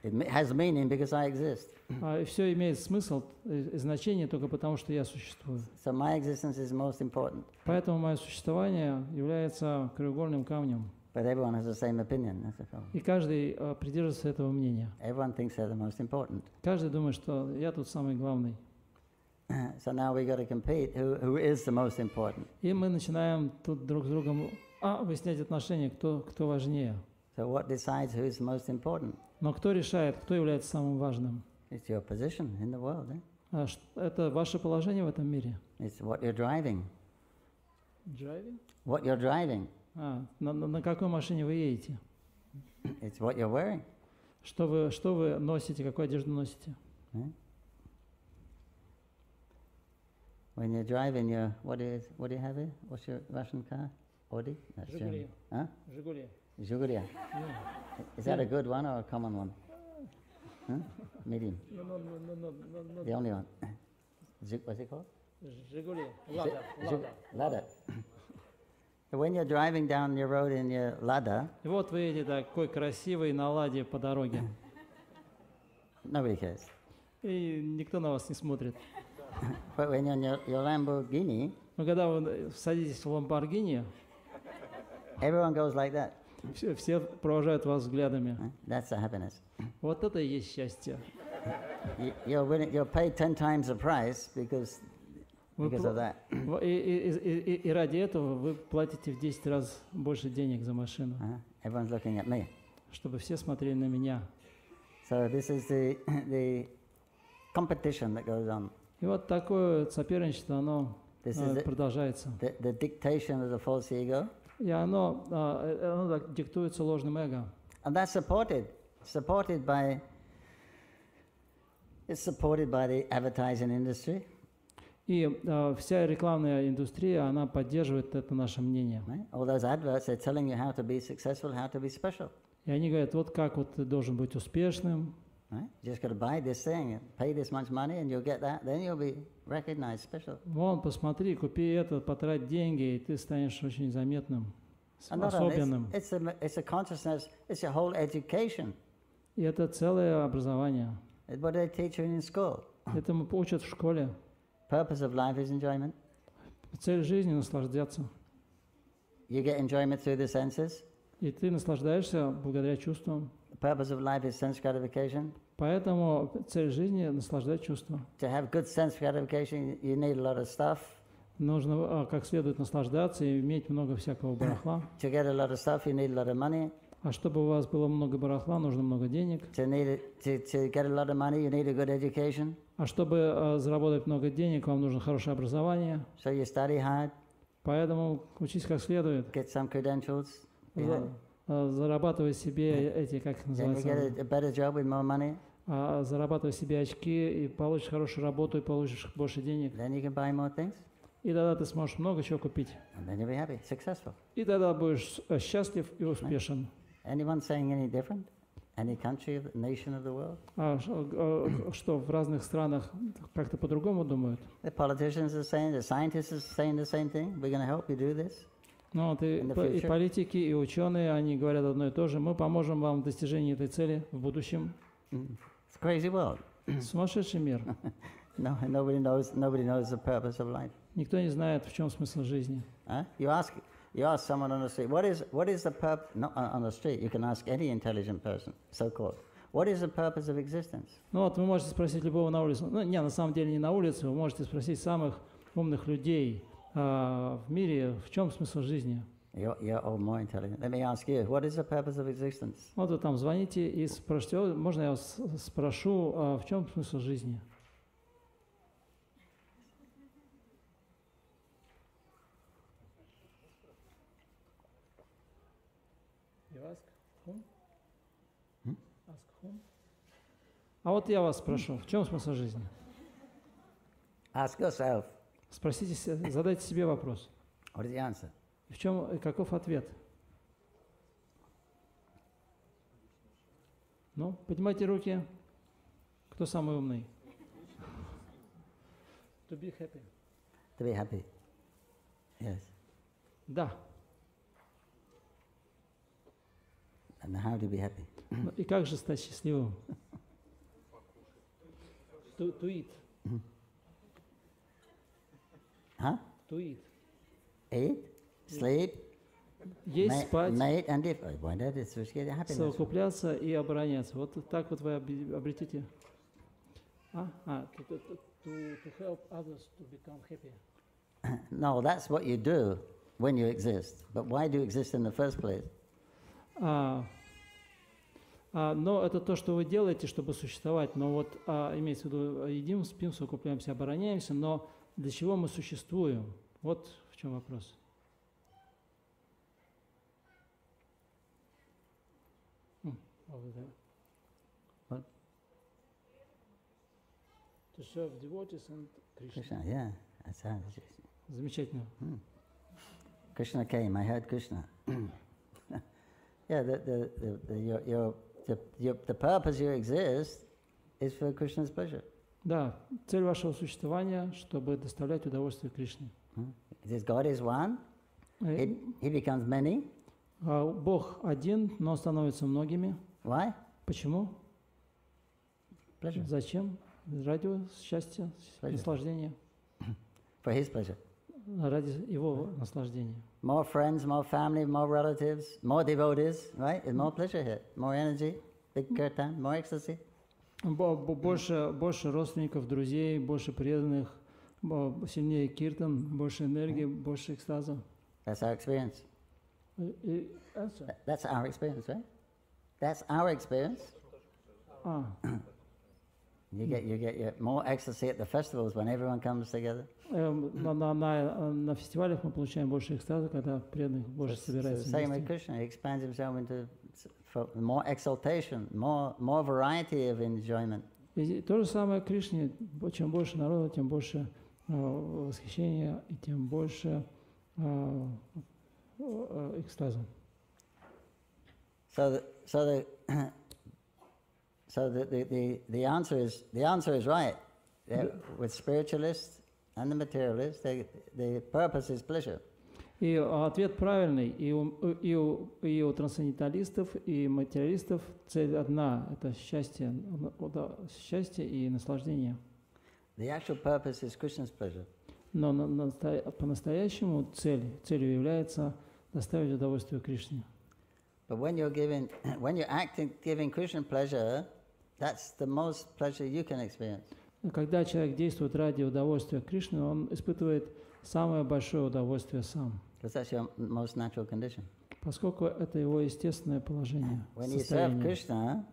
It, has meaning because I exist. А все имеет смысл и значение только потому, что я существую. So my existence is most important. Поэтому мое существование является краеугольным камнем. But everyone has the same opinion. That's the problem. И каждый э, придерживается этого мнения. Everyone thinks they're the most important. Каждый думает, что я тут самый главный. So now we got to compete. Who, who is the most important? И мы начинаем тут друг с другом а, выяснять отношения, кто, кто важнее. So what decides who's most important? Но кто решает, кто является самым важным? It's your position in the world. Eh? А это ваше положение в этом мире. It's what you're driving. Driving? What you're driving. А, на, на- на какой машине вы едете? It's what you're wearing. Что вы, что вы носите, какую одежду носите? When you're driving your what is what do you have here? What's your Russian car? Audi? That's Жигули. German. Huh? Жигули. Zhugulia. Is that a good one or a common one? Huh? Medium. The only one. Zhu- what's it called? Жигули. Zhu- Lada. when you're driving down your road in your Lada, вот вы едете такой красивый на ладе по дороге. nobody cares. И никто на вас не смотрит. But when you're in your, your Lamborghini, Но когда вы садитесь в Ламборгини, everyone goes like that. все, все провожают вас взглядами. That's the happiness. Вот это и есть счастье. You- You're winning, you're paid ten times the price because because of that. И, и- и- и- ради этого вы платите в 10 раз больше денег за машину, Uh, everyone's looking at me. чтобы все смотрели на меня. So this is the the competition that goes on. И вот такое соперничество, оно This э, is it. продолжается. The, the dictation of the false ego, И оно, а, э, оно диктуется ложным эго. and that's supported supported by. It's supported by the advertising industry, И а, вся рекламная индустрия, она поддерживает это наше мнение. All those adverts they're telling you how to be successful, how to be special, И они говорят, вот как вот ты должен быть успешным, right? You just got to buy this thing, pay this much money, and you'll get that. Then you'll be recognized special. вон, посмотри, купи это, потрать деньги, и ты станешь очень заметным, особенным. it's, it's, a, it's a consciousness, it's a whole education. И это целое образование. It's what they teach you in school. Этому учат в школе. Purpose of life is enjoyment. Цель жизни наслаждаться. You get enjoyment through the senses. И ты наслаждаешься благодаря чувствам. Purpose of life is sense gratification. Поэтому цель жизни – наслаждать чувства. To have good sense gratification, you need a lot of stuff. Нужно а, как следует наслаждаться и иметь много всякого барахла. [coughs] To get a lot of stuff, you need a lot of money. А чтобы у вас было много барахла, нужно много денег. To need to, to get a lot of money, you need a good education. А чтобы а, заработать много денег, вам нужно хорошее образование. So you study hard, Поэтому учись как следует. get some credentials, behind, За- а, Зарабатывай себе эти, как называется, а, зарабатывай себе очки и получишь хорошую работу и получишь больше денег. И тогда ты сможешь много чего купить. happy. И тогда будешь э, счастлив и успешен. Anyone saying any different? Any country, nation of the world? А э, что, в разных странах как-то по-другому думают? The politicians are saying, the scientists are saying the same thing. We're going to help you do this. Ну, вот и, по- и политики, и ученые, они говорят одно и то же. Мы поможем вам в достижении этой цели в будущем. It's crazy world. [clears throat] Сумасшедший мир. [laughs] No, nobody knows. Nobody knows the purpose of life. Никто не знает, в чем смысл жизни. Huh? You ask, you ask someone on the street, what is, what is the purpose? Not on the street. You can ask any intelligent person, so-called. What is the purpose of existence? Ну вот, вы можете спросить любого на улице. Ну, не, на самом деле не на улице, вы можете спросить самых умных людей а, в мире, в чем смысл жизни. You're, you're all more intelligent. Let me ask you, what is the purpose of existence? Вот вы там звоните и «О, можно я вас спрошу, а в чем смысл жизни? You ask whom? Ask whom? А вот я вас спрошу, в чем смысл жизни? Ask yourself, Спросите, задайте себе вопрос. what is the answer? И в чем, каков ответ? Ну, поднимайте руки. Кто самый умный? To be happy. To be happy. Yes. Да. And how to be happy? Ну, И как же стать счастливым? To, to eat. Huh? To eat. Eat, sleep, Есть, ma- спать, mate, and if. Why that is to get happiness. совокупляться и обороняться. Вот так вот вы обретите. А? А, to, to, to- to, to help others to become happy. [coughs] No, that's what you do when you exist. But why do you exist in the first place? А, а, но это то, что вы делаете, чтобы существовать. Но вот а, имеется в виду, едим, спим, совокупляемся, обороняемся. Но для чего мы существуем? Вот в чем вопрос. What? To serve devotees and Krishna. Krishna, yeah. That's how it is. Замечательно. Krishna came, I heard Krishna. yeah, the, the, the, the, your, your, the, your, the purpose you exist is for Krishna's pleasure. Да, цель вашего существования, чтобы доставлять удовольствие Кришне. Hmm? Because God is one, Э, he, he becomes many. а Бог один, но становится многими. Why? Почему? Pleasure. Зачем? Ради счастья, Pleasure. наслаждения. For his pleasure. Ради его наслаждения. More friends, more family, more relatives, more devotees, right? There's more pleasure here. More energy, big kirtan, more ecstasy. Бо- бо- Больше, больше родственников, друзей, больше преданных, сильнее киртан, больше энергии, больше экстаза. That's our experience. Th- That's our experience, right? That's our experience. А, [clears throat] You get, you get your, more ecstasy at the festivals when everyone comes together. эм, на, на, на, на фестивалях мы получаем больше экстаза, когда преданных больше собирается same with. Krishna, he expands himself into for more exaltation, more, more variety of enjoyment. И то же самое Кришне. Чем больше народа, тем больше э, восхищения и тем больше э, э, экстаза. So, the, so the, [coughs] so the, the, the, the answer is the answer is right. Yeah, with spiritualists and the materialists, they, the purpose is pleasure. И ответ правильный. И у, и, у, и у трансценденталистов, и материалистов цель одна – это счастье, счастье и наслаждение. The actual purpose is Krishna's pleasure. Но на- насто- по-настоящему цель, целью является доставить удовольствие Кришне. But when you're giving, [clears throat] when you're acting, giving Krishna pleasure, that's the most pleasure you can experience. Когда человек действует ради удовольствия Кришны, он испытывает самое большое удовольствие сам, that's your most natural condition. поскольку это его естественное положение, When you serve состояние. Krishna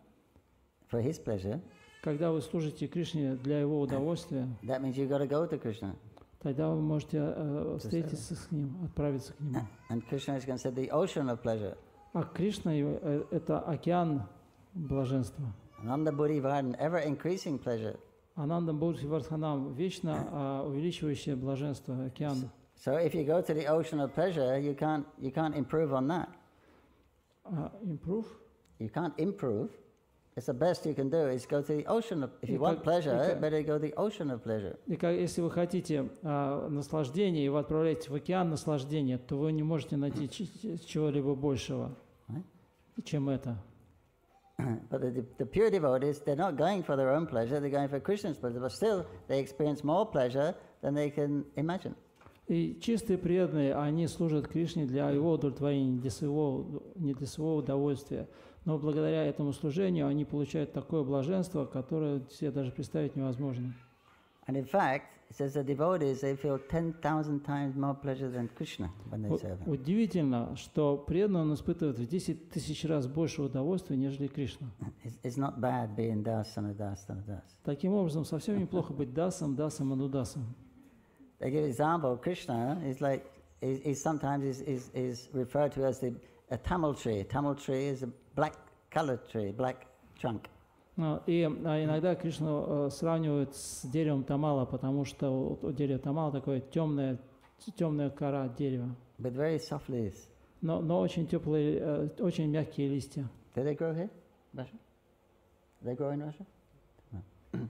for his pleasure, Когда вы служите Кришне для его удовольствия, that means you've got to go to Krishna. тогда вы можете э, встретиться с ним, отправиться к нему. And Krishna is considered the ocean of pleasure. А Кришна э, – это океан блаженства. Ananda Buddhi Vardhan, ever increasing pleasure. Ананда Будхи Вардханам – вечно а, увеличивающее блаженство, океан. So if you go to the ocean of pleasure, you can't, you can't improve on that. А, improve? You can't improve. It's the best you can do is go to the ocean of, if you You want can't- pleasure, you can't- better go to the ocean of pleasure. И как, если вы хотите а, наслаждения, и вы отправляетесь в океан наслаждения, то вы не можете найти ч- ч- чего-либо большего, Right? чем это. [clears throat] But the, the pure devotees, they're not going for their own pleasure, they're going for Krishna's pleasure, but still they experience more pleasure than they can imagine. И чистые преданные, они служат Кришне для его удовлетворения, для своего, не для своего удовольствия. Но благодаря этому служению они получают такое блаженство, которое себе даже представить невозможно. And in fact, it says the devotees, they feel 10,000 times more pleasure than Krishna when they serve him. Удивительно, что преданный он испытывает в 10 тысяч раз больше удовольствия, нежели Кришна. [laughs] It's, not bad being das and das and das. Таким образом, совсем неплохо быть [laughs] дасом, дасом, анудасом. They give example, Krishna is like, is, is sometimes is, is, is referred to as the, a Tamil tree. Tamil tree is a black colored tree, black trunk. А, И а, иногда Кришну э, сравнивают с деревом Тамала, потому что дерева Тамала такое темное, темная кора дерева, With very soft leaves. но, но очень теплые, э, очень мягкие листья. Do they grow here? Russia? They grow in Russia? No.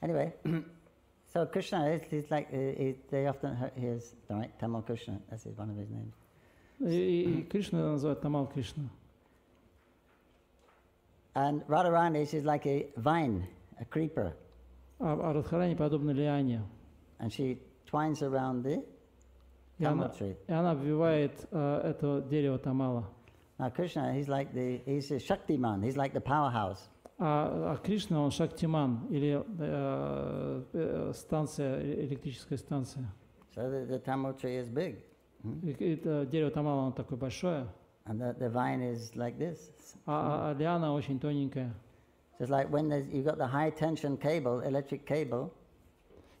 anyway, so Krishna is he's like, uh, he, they often hear his, right, Tamil Krishna, that's his, one of his names. И, и Кришна называют Тамал Кришна. And Radharani, she's like a vine, a creeper, А, а Радхарани подобна лиане. and she twines around the И она, Tamil tree. и она обвивает э, это дерево Тамала. Now Krishna, he's like the, he's a Shaktiman, he's like the powerhouse. А, а Кришна, он Шактиман, или э, э, станция, электрическая станция. So the, the Tamil tree is big, и это дерево Тамала, оно такое большое, and the, the vine is like this. а, а- а лиана очень тоненькая. Just like when you've got the high tension cable, electric cable,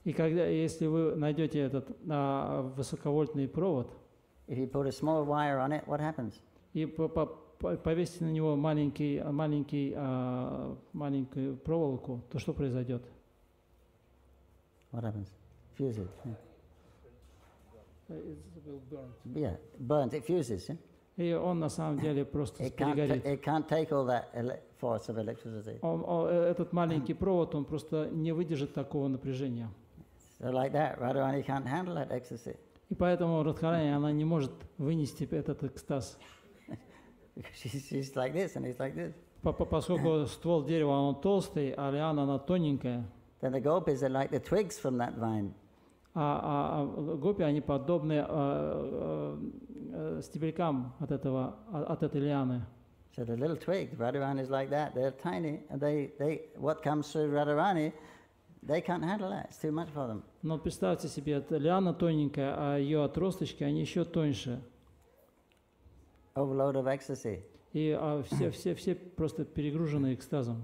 И когда, если вы найдете этот а, высоковольтный провод if you put a small wire on it, what happens? и по- по- по- повесите на него маленький, маленький, а, маленькую проволоку, то что произойдет? What happens? Fuses. Yeah, yeah burns. It fuses. Yeah? И он на самом деле просто It can't. перегорит. it can't take all that ele- force of electricity. Он- он- э, этот маленький провод, он просто не выдержит такого напряжения. So like that, Radharani can't handle that ecstasy И поэтому Радхарани, она не может вынести этот экстаз. She's, she's like this and he's like this. По- по- Поскольку ствол дерева, он толстый, а лиана, она тоненькая. Then the gopis are like the twigs from that vine. А, а- а гопи, они подобны а, а, э, стебелькам от, этого, а- от этой лианы. So the little twigs, Radharani is like that. They're tiny, and they, they what comes through Radharani, they can't handle that. It's too much for them. Но представьте себе, лиана тоненькая, а ее отросточки, они еще тоньше. Overload of ecstasy. И а, все, все, все просто перегружены экстазом.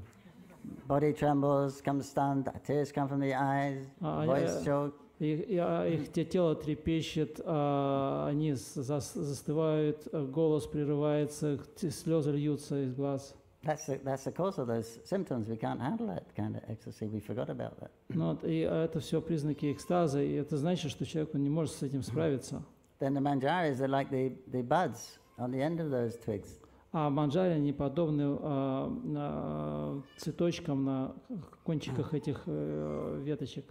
Body trembles, comes stunned, tears come from the eyes, Ah, voice choke. А, их те- тело трепещет, а, они зас- застывают, а, голос прерывается, слезы льются из глаз. That's the, that's the cause of those symptoms. We can't handle that kind of ecstasy. We forgot about that. Ну, и это все признаки экстаза, и это значит, что человек не может с этим справиться. Then the manjaris, they're like the, the buds on the end of those twigs. А манджари, они подобны а, а, цветочкам на кончиках этих э, веточек.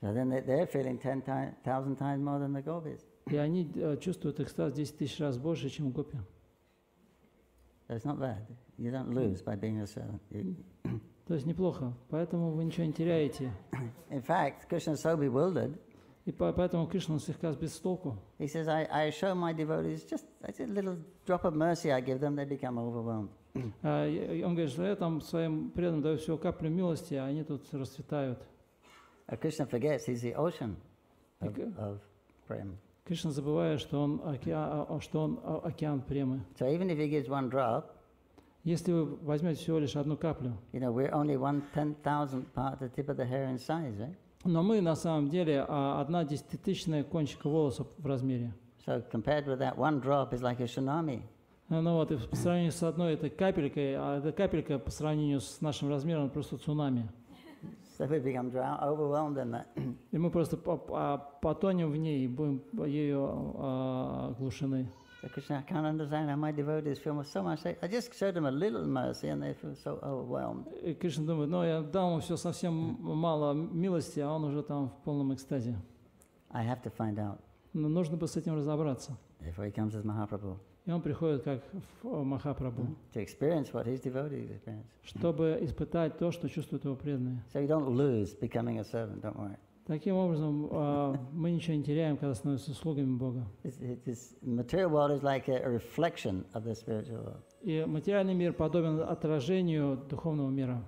So then they, they're feeling 10,000 times more than the gopis. И они э, чувствуют экстаз 10 тысяч раз больше, чем гопи. So it's not bad. You don't lose by being a servant. You, То есть неплохо. Поэтому вы ничего не теряете. in fact, Krishna's so bewildered И по- поэтому Кришна слегка с толку. He says, I, I show my devotees just a little drop of mercy I give them, they become overwhelmed. А, Он говорит, что я там своим преданным даю всего каплю милости, а они тут расцветают. Uh, Krishna forgets he's the ocean of, of prem. Кришна забывает, что он, океан, а, что он а, океан премы. So even if he gives one drop, Если вы возьмете всего лишь одну каплю, you know, we're only one ten thousandth part the tip of the hair in size, right? Но мы на самом деле а, одна десятитысячная кончика волоса в размере. So compared with that, one drop is like a tsunami. Ну вот, и по сравнению с одной этой капелькой, а эта капелька по сравнению с нашим размером просто цунами. So we become overwhelmed in that. И мы просто по- потонем в ней будем ею а, оглушены. So Krishna, I can't understand how my devotees feel so much. I just showed them a little mercy and they feel so overwhelmed. И Кришна думает, ну я дал ему все совсем мало милости, а он уже там в полном экстазе. I have to find out Но нужно бы с этим разобраться. before he comes as Mahaprabhu И он приходит как Махапрабху, to experience what his devotees experience. чтобы испытать то, что чувствуют его преданные. So you don't lose becoming a servant, don't worry. Таким образом, а, мы ничего не теряем, когда становимся слугами Бога. This, this material world is like a, a reflection of the spiritual world. И материальный мир подобен отражению духовного мира.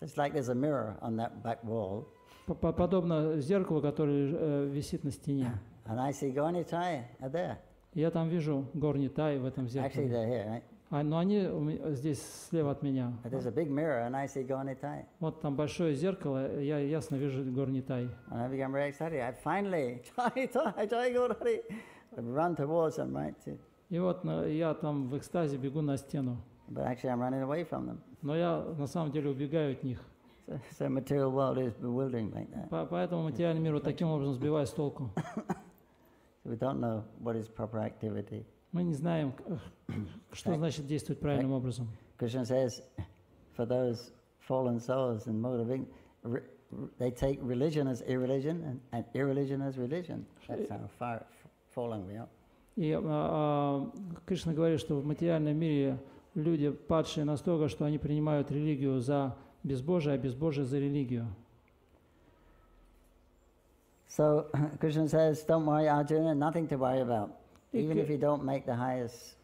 It's like there's a mirror on that back wall, По- по- Подобно зеркалу, которое э, висит на стене. and I see Gaunitai are there. Я там вижу горний тай в этом Actually, зеркале. they're here, right? А, но они здесь слева от меня. But there's a big mirror, and I see Gaunitai. Вот там большое зеркало, я ясно вижу горний тай. And I become very excited. I finally, Jai Jai Jai Gauri, I run towards them, right? to- И вот э, я там в экстазе бегу на стену. But actually, I'm running away from them. Но я на самом деле убегаю от них. So, so material world is bewildering like that. По- Поэтому материальный мир вот таким образом сбивает с толку. So we don't know what is proper activity. Мы не знаем, э, что значит действовать правильным образом. Krishna says, for those fallen souls in mode of ign- re- re- they take religion as irreligion and, and irreligion as religion. That's how far f- fallen we are. И а, а, Кришна говорит, что в материальном мире люди падшие настолько, что они принимают религию за безбожие, а безбожие за религию. So Krishna says, don't worry, Arjuna, nothing to worry about. Even if you don't make the highest,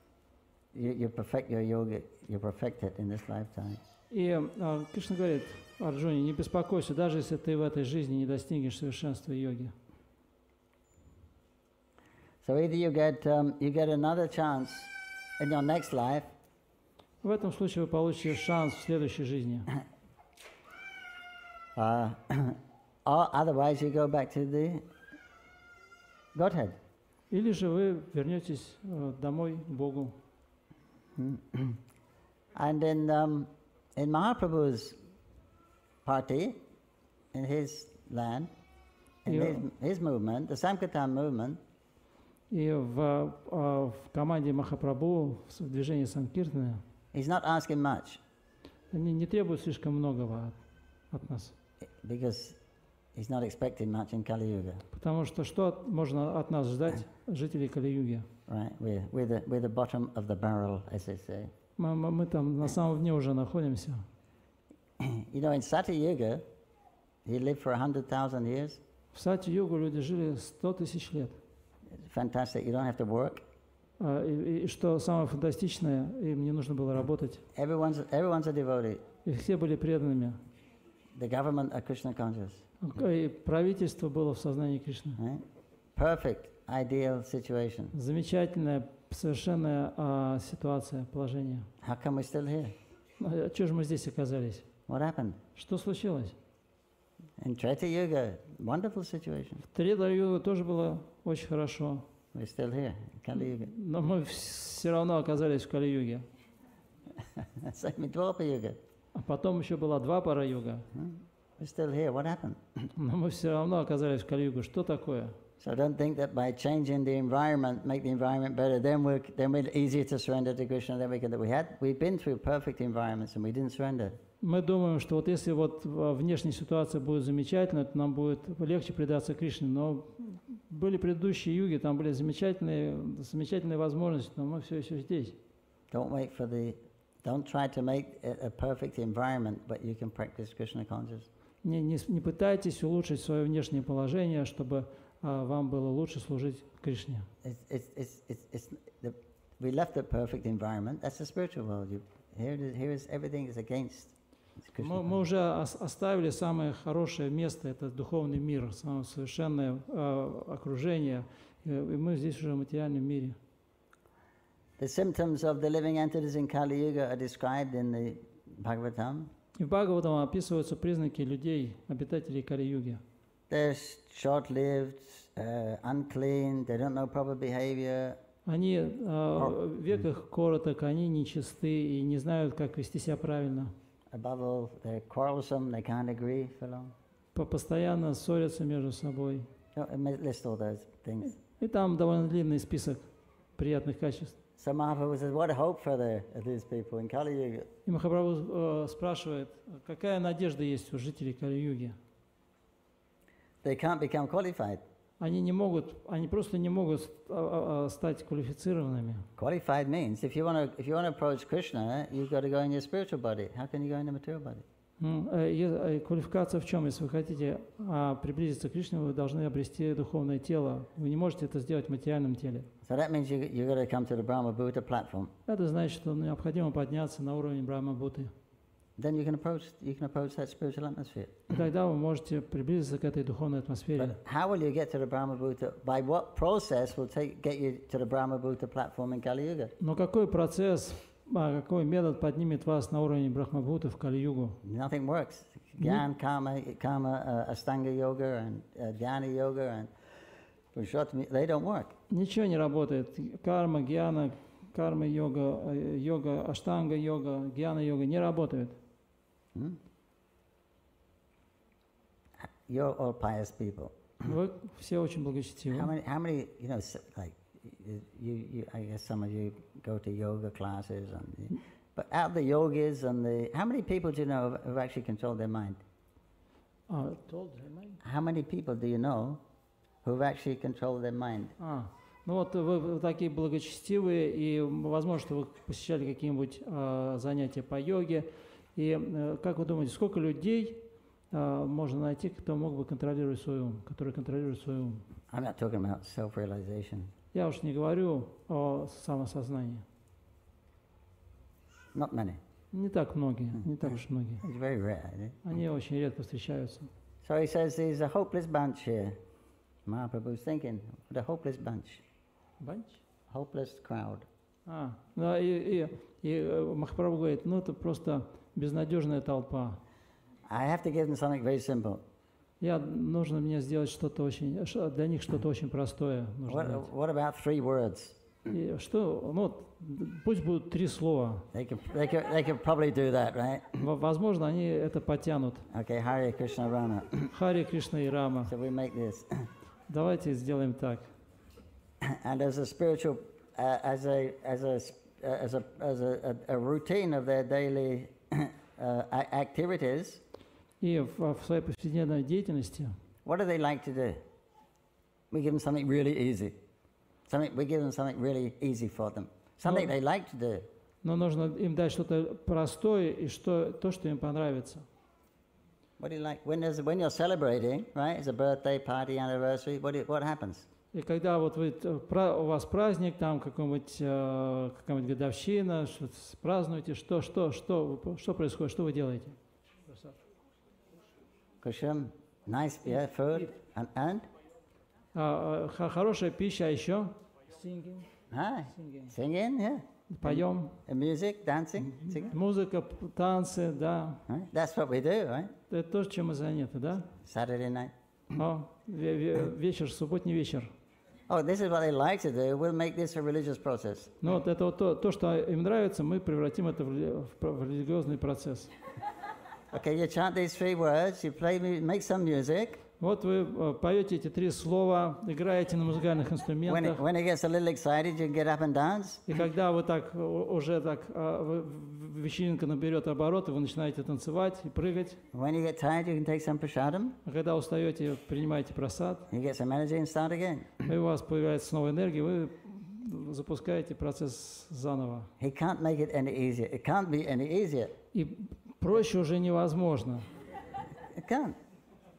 you, you perfect your yoga, you perfect it in this lifetime. И а, Кришна говорит, Арджуне, не беспокойся, даже если ты в этой жизни не достигнешь совершенства йоги. So either you get, um, you get another chance in your next life, В этом случае вы получите шанс в следующей жизни. uh, or otherwise you go back to the Godhead. Или же вы вернетесь э, домой Богу. And in, um, in Mahaprabhu's party, in his land, in his, his movement, the Sankirtan movement, И в, а, в команде Махапрабху, в движении Санкиртана, he's not asking much они не требуют слишком многого от, от нас. because he's not expecting much in Kali Yuga. Потому что что от- можно от нас ждать, жителей Кали-юги? Right, we're, we're, the, we're the bottom of the barrel, as they say. Мы, мы- там на самом дне уже находимся. You know, in Sati Yuga, he lived for 100,000 years. В Сати-югу люди жили 100 тысяч лет. Fantastic. You don't have to work. А, И, и что самое фантастичное, им не нужно было работать. Everyone's, everyone's a devotee. И все были преданными. The government are Krishna conscious. И правительство было в сознании Кришны. Right? Perfect, ideal situation. Замечательная, совершенная а, ситуация, положение. How come we're still here? А чего же мы здесь оказались? What happened? Что случилось? In Treta Yuga, wonderful situation. В Тридар-югу тоже было очень хорошо, We're still here, Kali Yuga. но мы все равно оказались в Кали-юге. [laughs] Same in Dwapara Yuga. А потом еще была два пара юга, We're still here. What happened? [clears throat] но мы все равно оказались в Кали-югу. Что такое? So don't think that by changing the environment, make the environment better, then we're, then we're easier to surrender to Krishna. Then we can. We had we've been through perfect environments and we didn't surrender. Мы думаем, что вот если вот в- внешняя ситуация будет замечательная, то нам будет легче предаться Кришне. Но были предыдущие юги, там были замечательные, замечательные возможности, но мы все еще здесь. Don't wait for the. Don't try to make a, a perfect environment, but you can practice Krishna consciousness. Не, не, не пытайтесь улучшить свое внешнее положение, чтобы а, вам было лучше служить Кришне. We left the perfect environment. That's the spiritual world. You, here, here is everything is against. Мы, мы уже ос- оставили самое хорошее место, это духовный мир, самое совершенное а, окружение, и мы здесь уже в материальном мире. The symptoms of the living entities in Kali Yuga are described in the Bhagavatam. В Бхагаватам описываются признаки людей, обитателей Кали-юги. They're short-lived, uh, unclean. They don't know proper behavior. Они, а, век их короток, они нечисты и не знают, как вести себя правильно. Above all, they're quarrelsome. They can't agree for long. По- Постоянно ссорятся между собой. Don't admit- list all those things. И там довольно длинный список приятных качеств. So Mahaprabhu says, what hope for the, these people in Kali Yuga? И Махапрабху э, спрашивает, какая надежда есть у жителей Кали-юги? They can't become qualified. Они не могут, они просто не могут а, а, а, стать квалифицированными. Qualified means if you want to if you want to approach Krishna, you've got to go in your spiritual body. How can you go in the material body? Э, э, Квалификация в чем? Если вы хотите приблизиться к Кришне, вы должны обрести духовное тело. Вы не можете это сделать в материальном теле. So that means you you got to come to the Brahma Bhuta platform. Это значит, что необходимо подняться на уровень Брахма Буты. Then you can approach you can approach that spiritual atmosphere. Тогда вы можете приблизиться к этой духовной атмосфере. But how will you get to the Brahma Bhuta? By what process will take get you to the Brahma Bhuta platform in Kali Yuga? Но какой процесс, а, какой метод поднимет вас на уровень Брахмабуты в Кали-югу? Nothing works. Karma, karma, uh, Astanga yoga, and uh, Dhyana yoga, and Purushottam, they don't work. Ничего не работает. Карма, гьяна, карма-йога, э, йога, аштанга-йога, гьяна-йога не работают. Hmm? You're all pious people. Вы все очень How благочестивы. many, how many, you know, s- like, you, you, I guess some of you go to yoga classes, and, but out of the yogis and the, how many people do you know have, have actually controlled their mind? А, How many people do you know who've actually controlled their mind? а, ну вот вы, вы такие благочестивые, и возможно, что вы посещали какие-нибудь а, занятия по йоге. И э, как вы думаете, сколько людей а, можно найти, кто мог бы контролировать свой ум, который контролирует свой ум? I'm not talking about self-realization. Я уж не говорю о самосознании. Not many. Не так многие, не так уж многие. It's very rare. Они очень редко встречаются. So he says there's a hopeless bunch here. Mahaprabhu's thinking, what a hopeless bunch. Банч? Hopeless crowd. А, да, и, и, и э, Махапрабху говорит, ну это просто безнадежная толпа. I have to give them something very simple. Я, нужно мне сделать что-то очень, для них что-то очень простое. Нужно What, what about three words? И что, ну, пусть будут три слова. They could, they could, they could probably do that, right? Возможно, они это потянут. Okay, Hare Krishna Rama. Хари Кришна и Рама. so we make this. Давайте сделаем так. [clears throat] and as a spiritual, uh, as a, as a, as a, as a, a, a routine of their daily [clears throat] uh, a- activities, И в, в своей повседневной деятельности what do they like to do? We give them something really easy. Something, we give them something really easy for them. Something Well- they like to do. Но нужно им дать что-то простое и что, то, что им понравится. What do you like? When, there's, when you're celebrating, right? It's a birthday, party, anniversary. What, do, what happens? И когда вот вы, э, у вас праздник, там какой-нибудь, э, какая-нибудь годовщина, что празднуете, что, что, что, что происходит, что вы делаете? Kushum, nice, yeah, food, and, and А, а, хорошая пища, а еще? hi, singing, yeah, Поем, and music, dancing, singing. музыка, танцы, да. That's what we do, right? Это то, чем мы заняты, да? Saturday night. О, ве- ве- вечер, субботний вечер. Oh, this is what they like to do. We'll make this a religious process. Ну вот это вот то, то, что им нравится, мы превратим это в, в религиозный процесс. Okay, you chant these three words, you play, make some music. Вот вы э, поете эти три слова, играете на музыкальных When it, инструментах, when it gets a little excited, you get up and dance. и когда вы так уже так а, вы- вечеринка наберет обороты, вы начинаете танцевать и прыгать. When you get tired, you can take some prasadam. А когда устаете, принимаете просад, You get some energy and start again. и у вас появляется снова энергия, вы запускаете процесс заново. He can't make it any easier. It can't be any easier. И проще уже невозможно. It can't.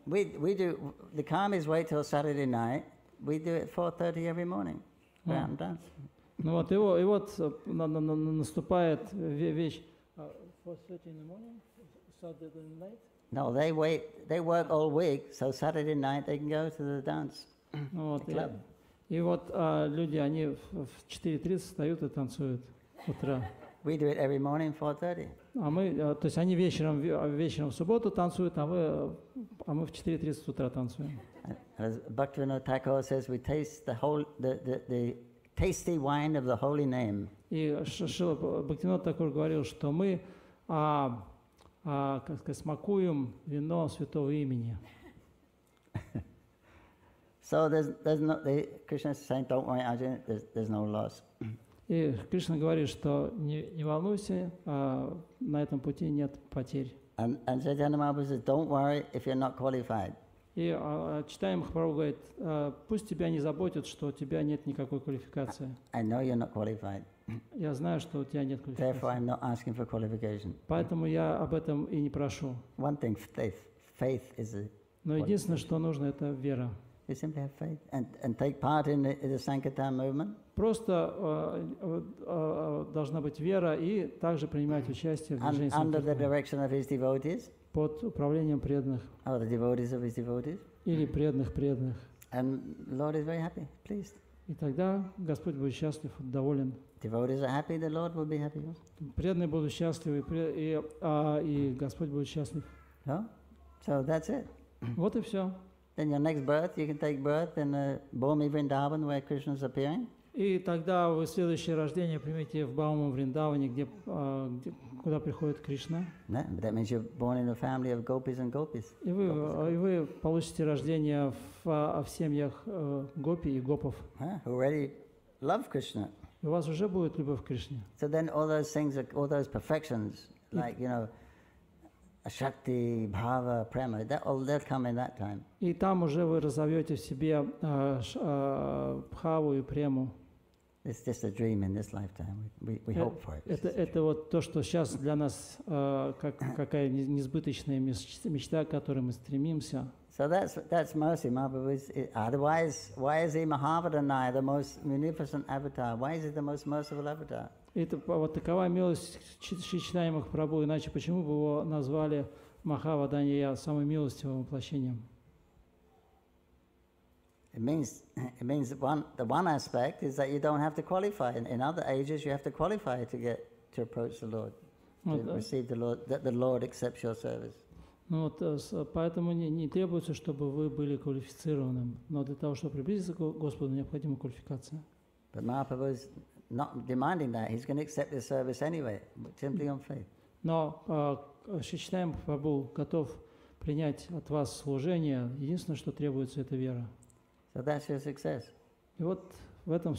We, we do, the karmis wait till Saturday night. we do it at 4.30 every morning. Out and dance. Ну вот, и, и вот э, на- на- на- наступает ве- вещь. А, 4:30 in the morning, Saturday night. No, they wait, they work all week, so Saturday night they can go to the dance. Ну Вот, Club. и, и вот а, люди, они в в 4.30 встают и танцуют утра. We do it every morning, 4.30. А мы, э, то есть они вечером, ве- вечером в субботу танцуют, а, э, а мы в 4.30 утра танцуем. And As Bhaktivinoda Thakur says, we taste the, whole, the, the, the tasty wine of the holy name. И Шила Бхактинот такой говорил, что мы а, а, как сказать, смакуем вино святого имени. So there's, there's no, the, Krishna is saying, don't worry, Arjuna, there's, there's no loss. И Кришна говорит, что не, не волнуйся, а, на этом пути нет потерь. And, and Chaitanya Mahaprabhu says, don't worry if you're not qualified. И а, а, читаем Махапрабху говорит, а, пусть тебя не заботит, что у тебя нет никакой квалификации. I know you're not qualified. Я знаю, что у тебя нет Therefore, квалификации. I'm not asking for qualification. Поэтому я об этом и не прошу. One thing, faith. Faith is a, Но единственное, что нужно, это вера. you simply have faith and, and take part in the, in the Sankirtan movement. Просто э, э, должна быть вера и также принимать участие в движении under the direction of his devotees, под управлением преданных or the devotees of his devotees. или преданных преданных. And Lord is very happy, pleased. И тогда Господь будет счастлив, доволен. Devotees are happy, the Lord will be happy. Преданные будут счастливы, и, а, и Господь будет счастлив. No? So that's it. Вот и все. Then your next birth, you can take birth in uh, Bhumi Vrindavan where Krishna is appearing. И тогда вы следующее рождение примете в Бауму Вриндаване, где, а, где- куда приходит Кришна. But that means you're born in a family of gopis and gopis. И вы, а, и вы получите рождение в, а, в семьях э, гопи и гопов. huh, who already love Krishna. И у вас уже будет любовь к Кришне. So then all those things, all those perfections, like, you know, Shakti, Bhava, Prema, that, all, they'll come in that time. И там уже вы разовьете в себе бхаву и прему. It's just a dream in this lifetime. We, we, Э- hope for it. Это, это вот то, что сейчас для нас а, как, какая не- несбыточная меч- мечта, к которой мы стремимся. So that's, that's mercy, Mahaprabhu. Otherwise, why is he Mahavadanaya, the most munificent avatar? Why is he the most merciful avatar? Это вот такова милость Чи- Шри Чайтаньи Махапрабху, иначе почему бы его назвали Махаваданья самым милостивым воплощением? It means, it means that one, the one aspect is that you don't have to qualify. In, in other ages, you have to qualify to get to approach the Lord, to Вот, э, receive the Lord, that the Lord accepts your service. Ну вот, э, поэтому не, не требуется, чтобы вы были квалифицированным. Но для того, чтобы приблизиться к Господу, необходима квалификация. But Mahaprabhu is not demanding that. He's going to accept the service anyway, simply on faith. Но э, Чайтанья Махапрабху готов принять от вас служение. Единственное, что требуется, это вера. So that's your success. И вот в этом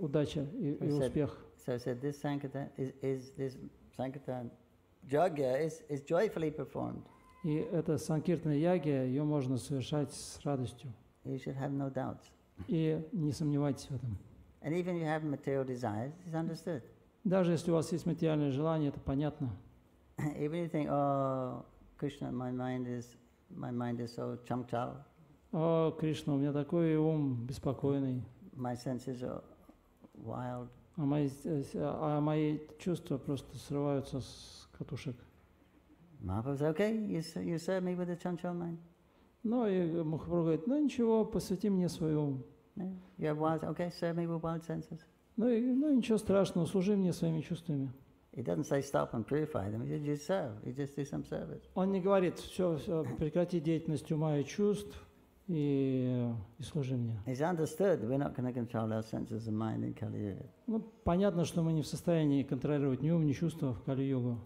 удача и, и That's it. успех. So I said, this Sankirtan is, is this Sankirtan Jagya is, is joyfully performed. И эта санкиртная яги, ее можно совершать с радостью. You should have no doubts. И не сомневайтесь в этом. And even if you have material desires, it's understood. Даже если у вас есть материальное желание, это понятно. even if you think, oh, Krishna, my mind is my mind is so changchal, О, Кришна, у меня такой ум беспокойный, my senses are wild. а мои, а мои чувства просто срываются с катушек. Mahaprabhu says, okay, you, you serve me with a chanchal mind. Ну и Махапрабху говорит, ну ничего, посвяти мне свой ум. Yeah. You have wild, okay, serve me with wild senses. Ну, и, ну ничего страшного, служи мне своими чувствами. He doesn't say stop and purify them. He you serve. You just do some service. Он не говорит, все, все прекрати деятельность ума и чувств и, и служи мне. Ну, понятно, что мы не в состоянии контролировать ни ум, ни чувства в Кали-йогу.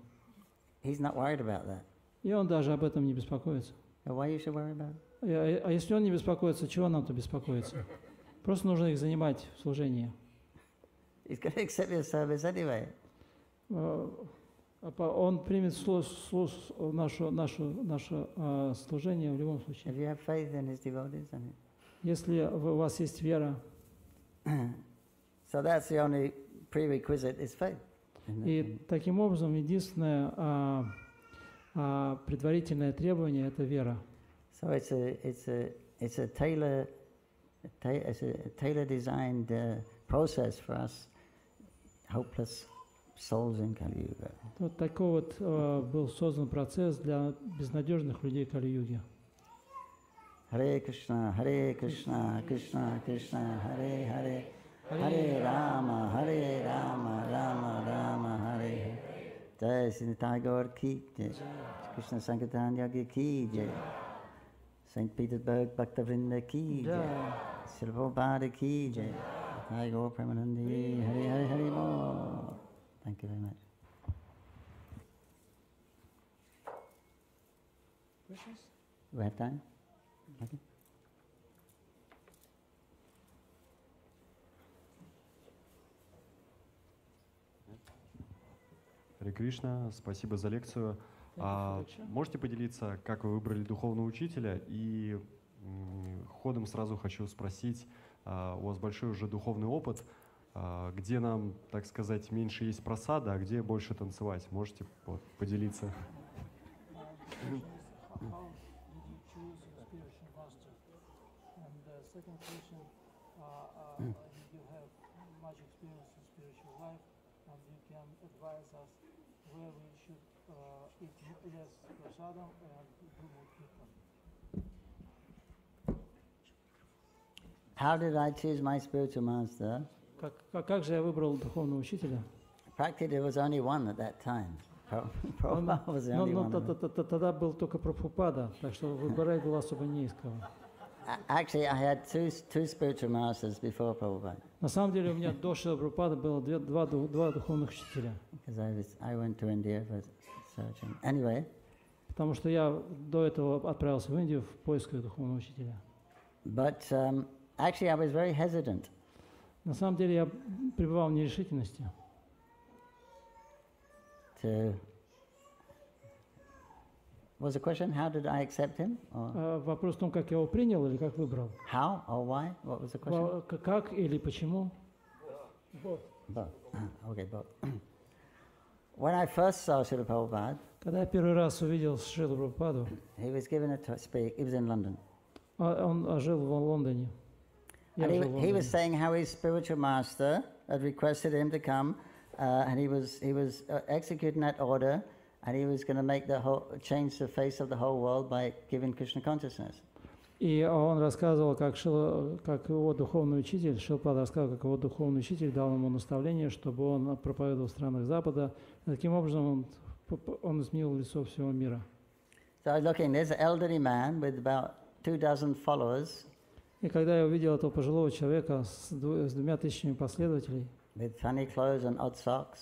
И он даже об этом не беспокоится. Why you should worry about it? А, а если он не беспокоится, чего нам-то беспокоиться? Просто нужно их занимать в служении. He's going to accept your service anyway. А по- Он примет нашу, нашу, наше э, служение в любом If случае. you have faith in his devotees, then Если у вас есть вера, so that's the only prerequisite is faith. И таким образом единственное а, а, предварительное требование – это вера. So it's a it's a it's a tailor ta- it's a tailor-designed uh, process for us hopeless Yuga. Вот такой вот э, был создан процесс для безнадежных людей Кали-юги. Hare Hare, Hare Rama, Hare Rama, Rama Rama, Hare Hare. Jai Sri Tagore ki jai, Krishna Sankirtan Yogi ki jai, Saint Petersburg Bhaktavrinda ki jai, Sri Prabhupada ki jai, Tagore Premanandi, Hare Hare Hare Mo. Thank you very much. We have time? Okay. Харе Кришна, спасибо за лекцию. А, можете поделиться, как вы выбрали духовного учителя? И м, ходом сразу хочу спросить, а, у вас большой уже духовный опыт, где нам, так сказать, меньше есть просада, а где больше танцевать? Можете вот, поделиться? How did uh, uh, uh, I choose my spiritual master? Как, как, как же я выбрал духовного учителя? Practically, there was only one at that time. [laughs] Pro- Он- Prabhupada was the ну, only ну, one. т- тогда был только Прабхупада, так что выбирать было особо не из кого. A- Actually, I had two, two spiritual masters before Prabhupada. На самом деле у меня до Шила Прабхупады было две- два, два духовных учителя. Because I, was, I went to India for searching. Anyway, Потому что я до этого отправился в Индию в поисках духовного учителя. but um, actually, I was very hesitant На самом деле я пребывал в нерешительности. to. Was the question, how did I accept him? Or А Вопрос в том, как я его принял или как выбрал. how or why? What was the question? Как или почему? Both. [coughs] okay, both. [coughs] when I first saw Srila Prabhupada, Когда я первый раз увидел Шрилу Прабхупаду, he was given a speak. He was in London. а он а, жил в Лондоне. Я And he, жил в he was Лондоне. saying how his spiritual master had requested him to come, uh, and he was he was uh, executing that order, and he was going to make the whole change the face of the whole world by giving Krishna consciousness. И он рассказывал, как, Шила, как его духовный учитель, Шилпада рассказывал, как его духовный учитель дал ему наставление, чтобы он проповедовал в странах Запада. И таким образом он, п- п- он изменил лицо всего мира. So I was looking. There's an elderly man with about two dozen followers, И когда я увидел этого пожилого человека с, дву- с двумя тысячами последователей, with funny clothes and odd socks,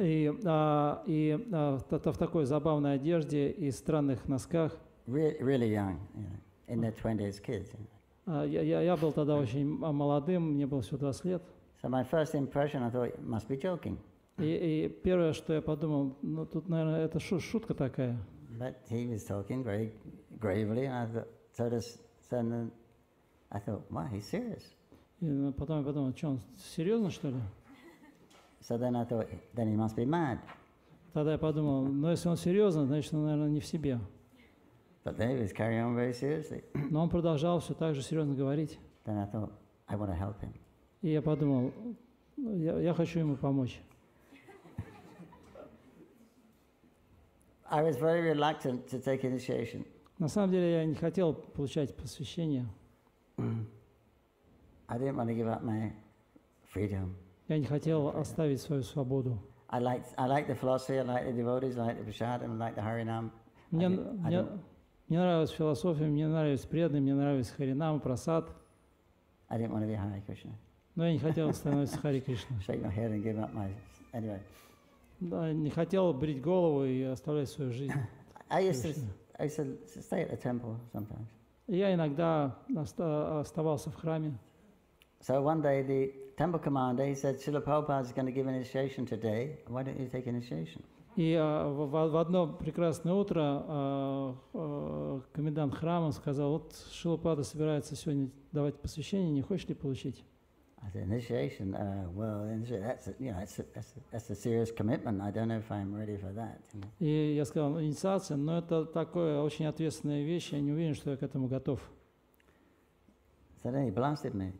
и, а, и а, в, в такой забавной одежде и странных носках, re- really young, you know, in their twenties, kids. You know. а, я, я, я был тогда очень м- молодым, мне было всего 20 лет. So my first impression, I thought, must be joking, И, и первое, что я подумал, ну тут, наверное, это шу- шутка такая. but he was talking very gravely, and I thought, so does. So I thought, wow, he's serious. И ну, потом я подумал, что он серьезно что ли? So then I thought, then he must be mad. Тогда я подумал, ну если он серьезно, значит он, наверное, не в себе. But then he was carrying on very seriously. Но он продолжал все так же серьезно говорить. then I thought, I want to help him. И я подумал, я, я хочу ему помочь. I was very reluctant to take initiation. На самом деле я не хотел получать посвящение. Я не хотел оставить свою свободу. I liked, I liked the philosophy, I liked the devotees, I liked the prasadam, I liked the harinam. I Мне, нравилась философия, мне нравились преданные, мне нравились Харинам, Прасад. I didn't want to be Hare Krishna. Но я не хотел становиться Хари Кришной. Shake my head and give up my. Anyway, Да, не хотел брить голову и оставлять свою жизнь. I used to, I used to stay at the temple sometimes. И Я иногда оста- оставался в храме. So one day the temple commander, he said, Srila Prabhupada is going to give initiation today. Why don't you take initiation? И а, в одно прекрасное утро а, а, комендант храма сказал, вот Шилапада собирается сегодня давать посвящение, не хочешь ли получить? I said, initiation? Uh, well, that's a, you know, that's a, that's, a, that's a serious commitment. I don't know if I'm ready for that. you know. И я сказал, «Ну, инициация, но это такое очень ответственная вещь, я не уверен, что я к этому готов. So then he blasted me.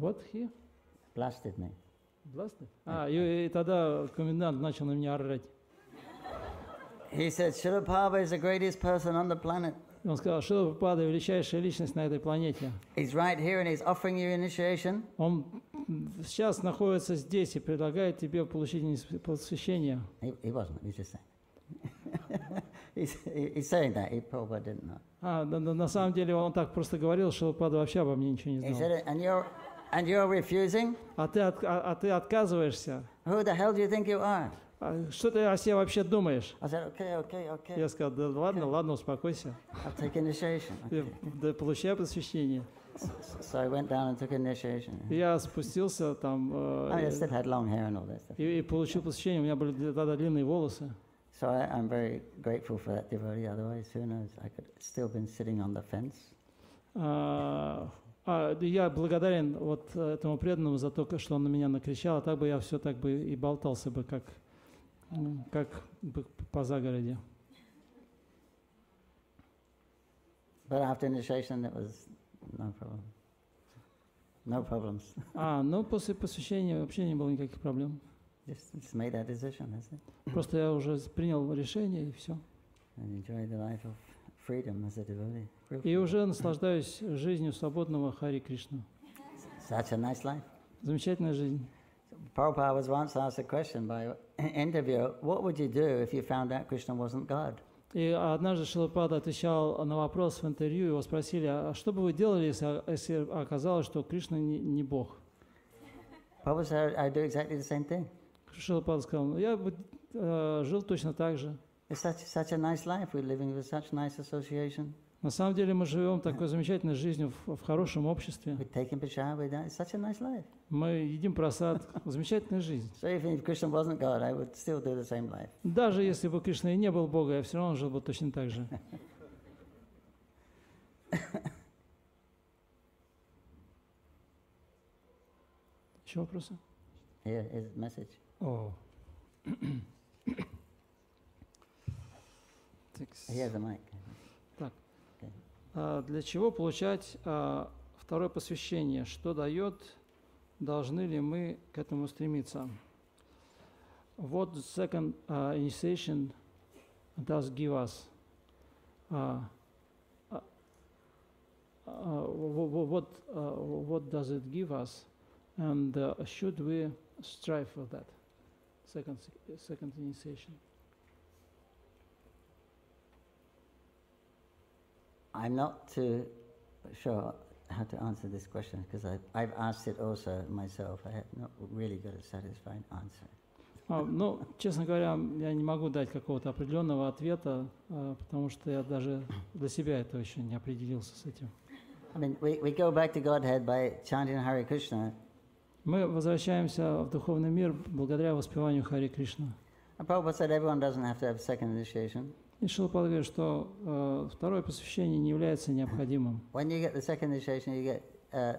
What he? Blasted me. Blasted? А, и, и тогда комендант начал на меня орать. He said, Srila Prabhupada is the greatest person on the planet. И Он сказал, что Прабхупада величайшая личность на этой планете. He's right here and he's offering you initiation. Он сейчас находится здесь и предлагает тебе получить посвящение. He, he wasn't, he's just saying. [laughs] he's, he- he's saying that. He Prabhupada didn't know. А, на, на- самом деле он так просто говорил, что Прабхупада вообще обо мне ничего не He знал. said, and you're, and you're refusing? А ты, от- а, а ты отказываешься? Who the hell do you think you are? А что ты о себе вообще думаешь? I said, okay, okay, okay. Я сказал, да ладно, ладно, успокойся. I'll take initiation. Okay. получай посвящение. So I went down and took initiation. Я спустился там э, I mean, I still had long hair and all that stuff. и, и получил посвящение. У меня были тогда длинные волосы. So I, I'm very grateful for that devotee. Otherwise, who knows? I could still been sitting on the fence. А, а, я благодарен вот этому преданному за то, что он на меня накричал, а так бы я все так бы и болтался бы, как, как по загороде. But after initiation, it was no problem. No problems. [laughs] А, ну после посвящения вообще не было никаких проблем. Just, just made that decision, that's it. Просто я уже принял решение и все. And enjoy the life of freedom as a devotee. И уже наслаждаюсь жизнью свободного Хари Кришну. Such a nice life. Замечательная жизнь. Prabhupada was once asked a question by an interviewer, what would you do if you found out Krishna wasn't God? И однажды Шилапада отвечал на вопрос в интервью, его спросили, а что бы вы делали, если, если оказалось, что Кришна не, не Бог? Exactly. Шилапада сказал, ну я бы э, жил точно так же. It's such, such a nice life. We're living with such nice association. На самом деле мы живем такой замечательной жизнью в, в хорошем обществе. Nice. Мы едим просад, замечательная жизнь. So God. Даже если бы Кришна и не был Богом, я все равно жил бы точно так же. [laughs] Еще вопросы? Here is message. О. Here's the mic. А, Для чего получать а, второе посвящение? Что дает? Должны ли мы к этому стремиться? What the second uh, initiation does give us? Uh, uh, uh, wh- wh- what, uh, what does it give us? And uh, should we strive for that? Second, second initiation. I'm not too sure how to answer this question because I've, I've asked it also myself. I have not really got a satisfying answer. А, ну, честно говоря, я не могу дать какого-то определенного ответа, а, потому что я даже для себя этого еще не определился с этим. I mean, we, we go back to Godhead by chanting Hare Krishna. Мы возвращаемся в духовный мир благодаря воспеванию Хари Кришна. Prabhupada said everyone doesn't have to have second initiation. И Шилапада говорит, что э, второе посвящение не является необходимым. When you get the second initiation, you get uh,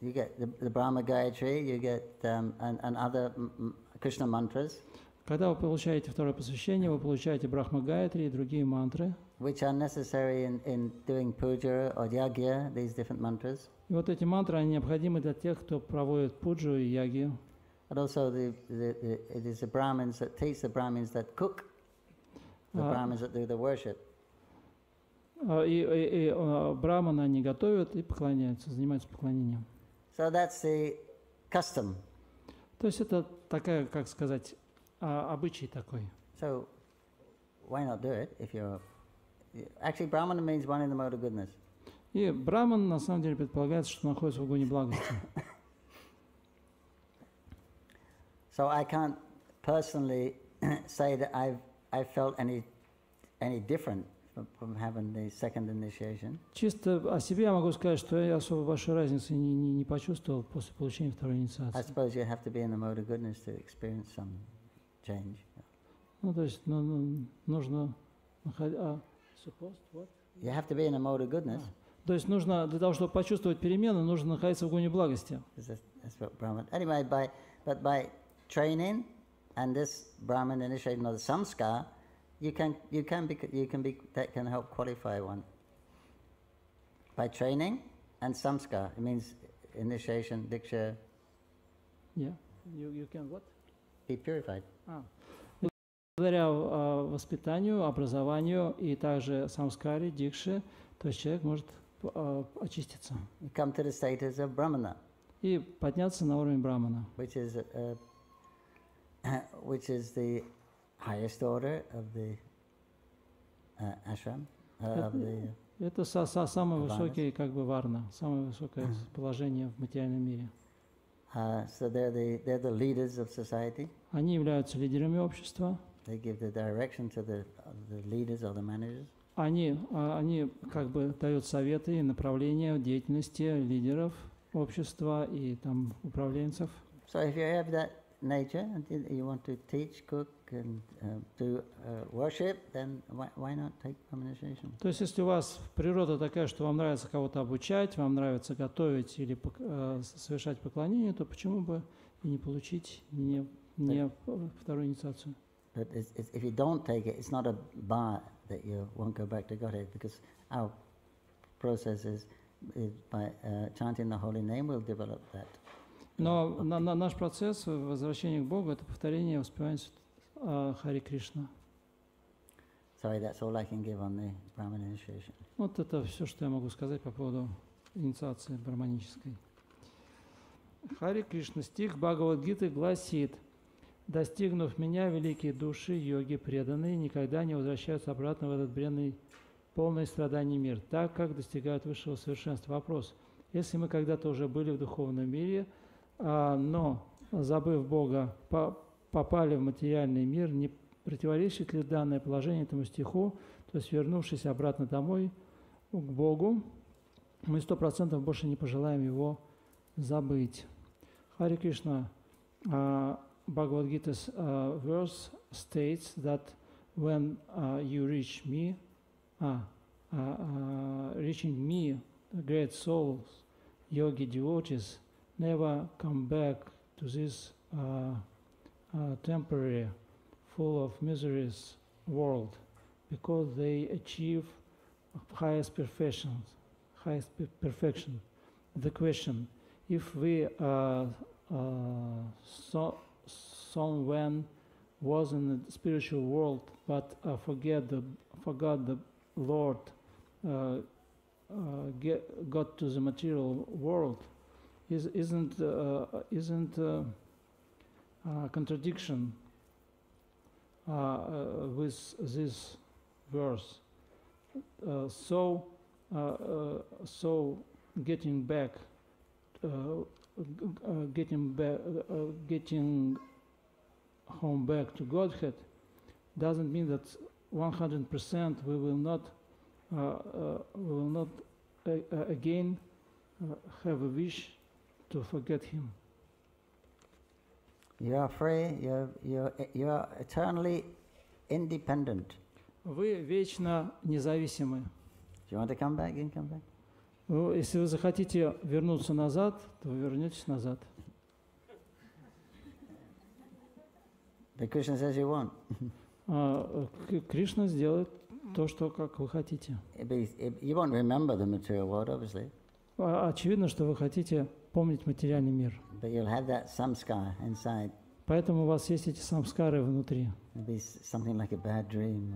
you get the, the Brahma Gayatri, you get um, and, and other m- m- Krishna mantras, Когда вы получаете второе посвящение, вы получаете Брахма Гайатри и другие мантры. which are necessary in, in doing puja or yagya, these different mantras. И вот эти мантры, они необходимы для тех, кто проводит пуджу и яги. But also, the, the, the, it is the Brahmins that teach the Brahmins that cook, Ah. Brahmins that do the worship. А, И, и- и, э, браманы они готовят и поклоняются, занимаются поклонением. So that's the custom. То есть это такая, как сказать, а, обычай такой. So why not do it if you're. Actually, Brahmana means one in the mode of goodness. И браман на самом деле предполагается, что находится в огоне благости. [laughs] So I can't personally [coughs] say that I've, I've felt any, any different from, from having the second initiation. Чисто о себе я могу сказать, что я особо большой разницы не, не, не почувствовал после получения второй I инициации. suppose you have to be in the mode of goodness to experience some change. Ну, то есть ну, ну, нужно находить... А, supposed what? You have to be in a mode of goodness. То есть нужно, для того, чтобы почувствовать перемены, нужно находиться в огоне благости. that's what Brahman. Anyway, by, but by training and this Brahman initiation or the samskar, you can, you can be, you can be, that can help qualify one. By training and samskar. It means initiation, diksha, Yeah. You, you can what? be purified. А. Благодаря а, воспитанию, образованию и также самскаре, дикше, то есть человек может а, очиститься You come to the status of brahmana, и подняться на уровень брамана. which is uh, [coughs] which is the highest order of the uh, ashram uh, of the. Это са- са- самый высокий как бы варна, самое высокое положение в материальном мире. Uh, so they're the they're the leaders of society. Они являются лидерами общества, They give the direction to the the leaders or the managers. они, а, они как бы дают советы и направления деятельности лидеров общества и там управленцев. So if you have that nature and you want to teach, cook, and uh, do uh, worship, then why, why not take initiation? То есть, если у вас природа такая, что вам нравится кого-то обучать, вам нравится готовить или э, совершать поклонение, то почему бы и не получить не, не вторую инициацию? But it's, it's, if you don't take it, it's not a bar that you won't go back to Godhead because our process is, is by uh, chanting the holy name will develop that. Но на, на- наш процесс возвращения к Богу – это повторение воспевания э, Хари Кришна. Sorry, that's all I can give on the Brahman initiation. Вот это все, что я могу сказать по поводу инициации браманической. Хари Кришна, стих Бхагавадгиты гласит, «Достигнув меня, великие души, йоги преданные, никогда не возвращаются обратно в этот бренный, полный страданий мир, так как достигают высшего совершенства». Вопрос. Если мы когда-то уже были в духовном мире, а, но, забыв Бога, по- попали в материальный мир, не противоречит ли данное положение этому стиху, то есть вернувшись обратно домой, к Богу, мы сто процентов больше не пожелаем Его забыть. Хари Кришна, uh, Bhagavad Gita's uh, verse states that when uh, you reach me, uh, uh, reaching me, great souls, yogi devotees, never come back to this uh, uh, temporary, full of miseries world, because they achieve highest perfection. Highest pe- perfection. The question: If we, uh, uh, so, someone was in the spiritual world but uh, forget the forgot the Lord, uh, get, got to the material world, is, isn't uh, isn't uh, uh, contradiction uh, uh, with this verse. Uh, so, uh, uh, so getting back, uh, uh, getting back, uh, getting home back to Godhead doesn't mean that 100% we will not, uh, uh, we will not uh, uh, again uh, have a wish to forget Him. You are free, you're, you're, you're eternally independent. Вы вечно независимы. If you want to come back, you can come back. Ну, Если вы захотите вернуться назад, то вы вернетесь назад. But Krishna says you. А, э, К- Кришна сделает то, что как вы хотите. You won't remember the material world, obviously, А- Очевидно, что вы хотите помнить материальный мир. but you'll have that samskar inside. Поэтому у вас есть эти самскары внутри. Something like a bad dream.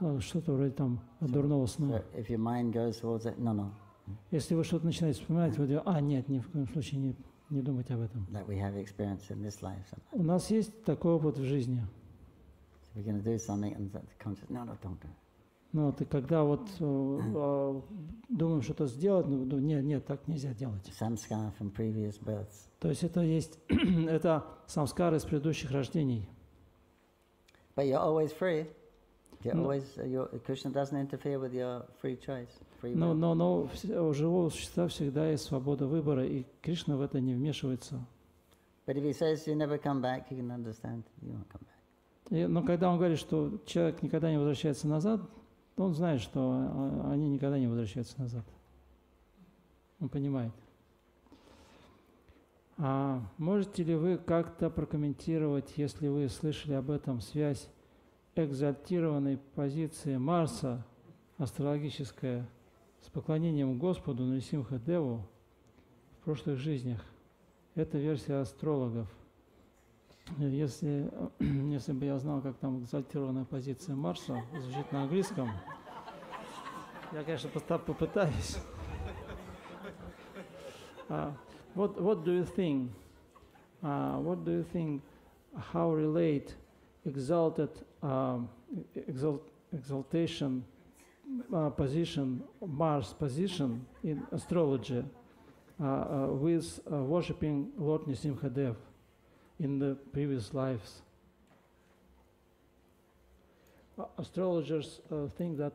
Or, А, Что-то вроде там дурного сна. so if your mind goes towards it, no, no, Если вы что-то начинаете вспоминать, вы говорите, а, нет, ни в коем случае не, не думайте об этом. that we have in this life. So У нас есть такой опыт в жизни. we're going to do something, and the conscious, no, no, don't do it. Ну, вот, и когда вот э, э, думаем что-то сделать, ну, ну, нет, нет, так нельзя делать. Samskar from previous births. То есть это есть, [clears throat] это самскары из предыдущих рождений. But you're always free. You're No. always, uh, your, Krishna doesn't interfere with your free choice. Free Но, но, но у живого существа всегда есть свобода выбора, и Кришна в это не вмешивается. But if he says you never come back, you can understand you won't come back. И- но когда он говорит, что человек никогда не возвращается назад, то он знает, что а, они никогда не возвращаются назад. Он понимает. А можете ли вы как-то прокомментировать, если вы слышали об этом, связь экзальтированной позиции Марса, астрологическая, с поклонением Господу Нарисимха Деву в прошлых жизнях. Это версия астрологов. Если, если бы я знал, как там экзальтированная позиция Марса звучит на английском, я, конечно, попытаюсь. Uh, what, what do you think? Uh, what do you think? How relate exalted um, exalt, exaltation uh, position, Mars position in astrology uh, uh, with uh, worshipping Lord Nisimhadev in the previous lives? Uh, astrologers uh, think that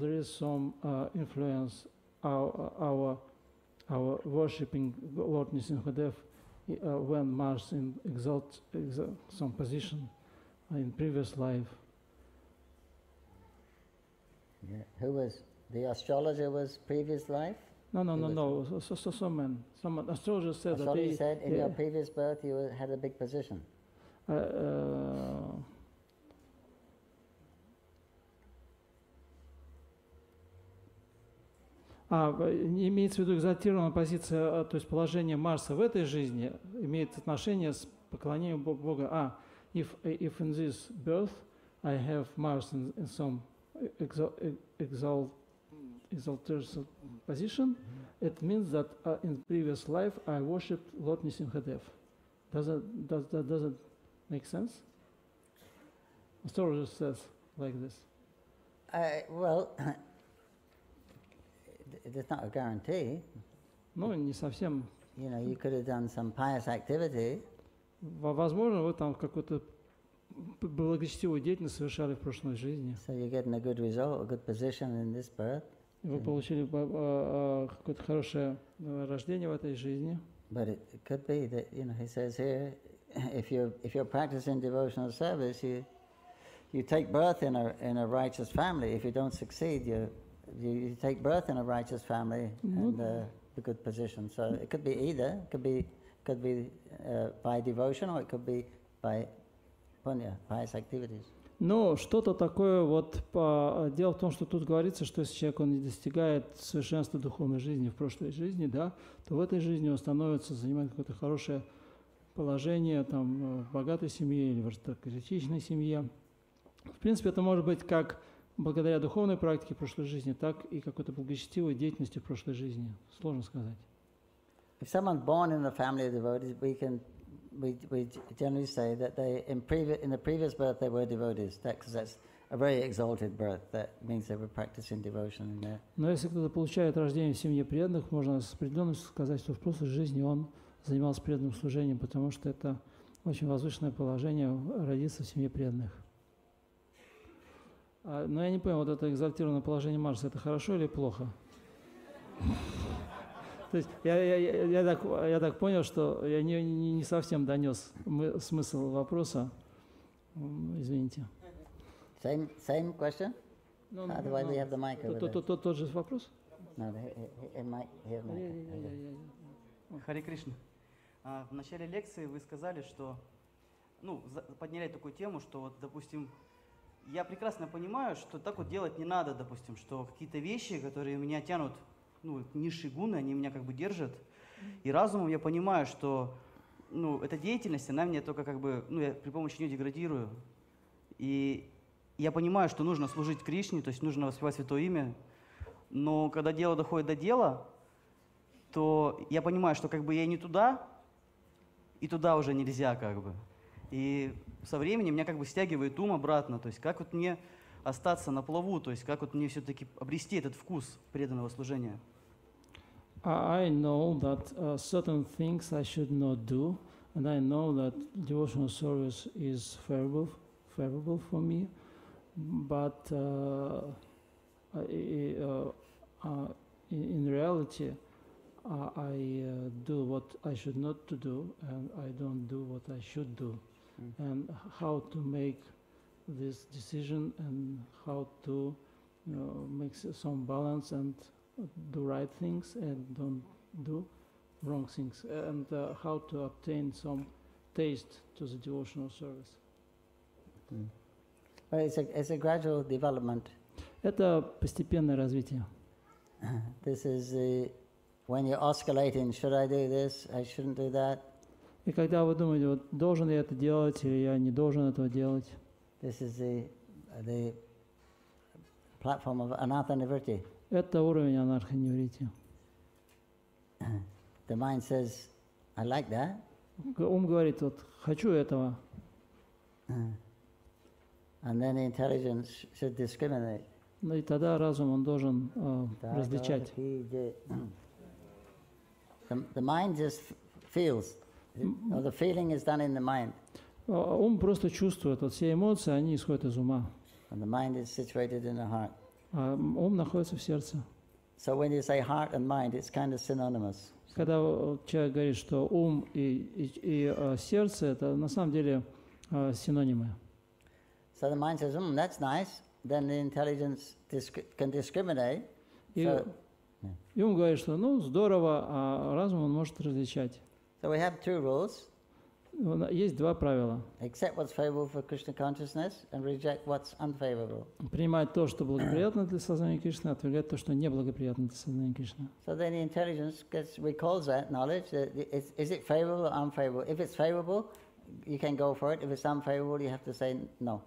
there is some influence our, our our worshipping Lord Nisimhadev uh, when Mars in exalt, exalt some position in previous life. Yeah. Who was the astrologer? Was previous life? No, no, no, no. So, so, so some man, some astrologer said that. They, said in your previous birth you had a big position. Uh, uh, А, имеется в виду экзальтированная позиция, а, то есть положение Марса в этой жизни имеет отношение с поклонением Бога. А, if, if in this birth I have Mars in, in some exalt, exalt, exalted position, it means that uh, in previous life I worshipped Lord Nisimhadev. Does it, does, that, does it make sense? Astrologer says like this. Uh, well, [clears throat] it's not a guarantee. Ну, не совсем. You know, you could have done some pious activity. Возможно, вы там какую-то благочестивую деятельность совершали в прошлой жизни. So you're getting a good result, a good position in this birth. Вы получили какое-то хорошее рождение в этой жизни. But it, it could be that, you know, he says here, if you're, if you're practicing devotional service, you, you take birth in a, in a righteous family. If you don't succeed, you you, you take birth in a righteous family mm-hmm. and uh, a good position. So it could be either. It could be could be uh, by devotion or it could be by punya, pious activities. Но что-то такое вот по... дело в том, что тут говорится, что если человек он не достигает совершенства духовной жизни в прошлой жизни, да, то в этой жизни он становится занимает какое-то хорошее положение там в богатой семье или в аристократичной семье. В принципе, это может быть как благодаря духовной практике прошлой жизни, так и какой-то благочестивой деятельности в прошлой жизни. Сложно сказать. If someone's born in a family of devotees, we can we, we generally say that they in previous in the previous birth they were devotees. Because that's a very exalted birth. That means they were practicing devotion in there. Но если кто-то получает рождение в семье преданных, можно с определенностью сказать, что в прошлой жизни он занимался преданным служением, потому что это очень возвышенное положение родиться в семье преданных. А, но я не понял, вот это экзальтированное положение Марса, это хорошо или плохо? То есть я, я, я, я, так, я так понял, что я не, не, не совсем донес мы, смысл вопроса. Извините. Same, same question? No, no, Otherwise we have the mic over тот, тот, тот же вопрос? No, the, mic, here, mic. Хари Кришна. А, в начале лекции вы сказали, что, ну, подняли такую тему, что вот, допустим, я прекрасно понимаю, что так вот делать не надо, допустим, что какие-то вещи, которые меня тянут, ну, низшие гуны, они меня как бы держат. И разумом я понимаю, что, ну, эта деятельность, она мне только как бы, ну, я при помощи нее деградирую. И я понимаю, что нужно служить Кришне, то есть нужно воспевать Святое Имя. Но когда дело доходит до дела, то я понимаю, что как бы я не туда, и туда уже нельзя как бы. И со временем меня как бы стягивает ум обратно. То есть как вот мне остаться на плаву, то есть как вот мне все-таки обрести этот вкус преданного служения. I know that uh, certain things I should not do, and I know that devotional service is favorable, favorable for me, but uh, I, uh, uh in reality, I uh, do what I should not to do, and I don't do what I should do. mm. and how to make this decision and how to you know, make some balance and do right things and don't do wrong things and uh, how to obtain some taste to the devotional service. Mm. Well, it's a, it's a gradual development. Это постепенное развитие. [laughs] this is the when you're oscillating. Should I do this? I shouldn't do that. И когда вы думаете, вот должен я это делать или я не должен этого делать, This is the the platform of anatha nivritti. Это уровень анархоневрити. The mind says, "I like that," Ум говорит, вот хочу этого, and then the intelligence sh- should discriminate. ну и тогда разум он должен э, различать. the, the, mind just feels. The feeling is done in the mind, А Ум просто чувствует, вот все эмоции, они исходят из ума, and the mind is situated in the heart. А ум находится в сердце. So when you say heart and mind, it's kind of synonymous. Когда э, человек говорит, что ум и, и, и, э, сердце, это на самом деле э, синонимы. So the mind says, hmm, that's nice. Then the intelligence can discriminate. И, So, и ум говорит, что ну здорово, а разум он может различать. so we have two rules. Есть два правила. Accept what's favorable for Krishna consciousness and reject what's unfavorable. Принимать то, что благоприятно для сознания Кришны, отвергать то, что неблагоприятно для сознания Кришны. So then the intelligence gets, recalls that knowledge. That is, is it favorable or unfavorable? If it's favorable, you can go for it. If it's unfavorable, you have to say no.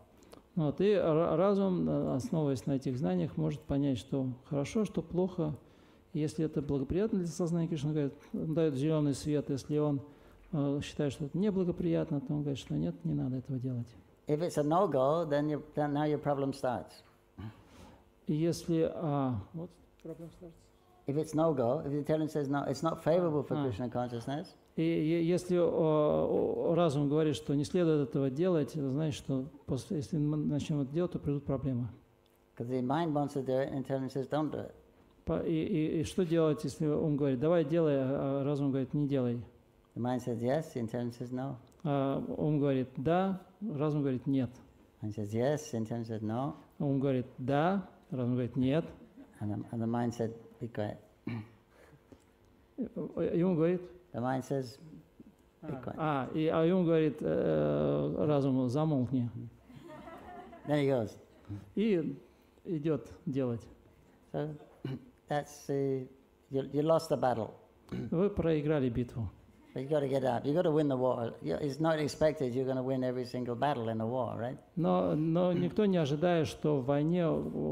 Вот, и ра- разум, э, основываясь на этих знаниях, может понять, что хорошо, что плохо. Если это благоприятно для сознания Кришны, говорит, дает зеленый свет. Если он считает, что это неблагоприятно, то он говорит, что нет, не надо этого делать. If it's a no-go, then, you, then now your problem starts. И если... а, вот проблема starts. If it's no-go, if the intelligence says no, it's not favorable for Ah. Krishna consciousness, И если о, о, разум говорит, что не следует этого делать, значит, что после, если мы начнем это делать, то придут проблемы. because the mind wants to do it, and intelligence says don't do it. И, и- и что делать, если ум говорит, давай делай, а разум говорит, не делай. The mind says yes, intelligence says no. А ум говорит да, разум говорит нет. Mind says yes, intelligence says no. Ум говорит да, разум говорит нет. And the, and the mind said, be quiet. И ум говорит, The mind says, be quiet. а, и, а ум говорит э, разуму, замолкни. Then he goes. И идет делать. So that's the, you, you lost the battle. Вы проиграли битву. But you got to get out. You got to win the war. It's not expected you're going to win every single battle in a war, right? Но, но никто не ожидает, что в войне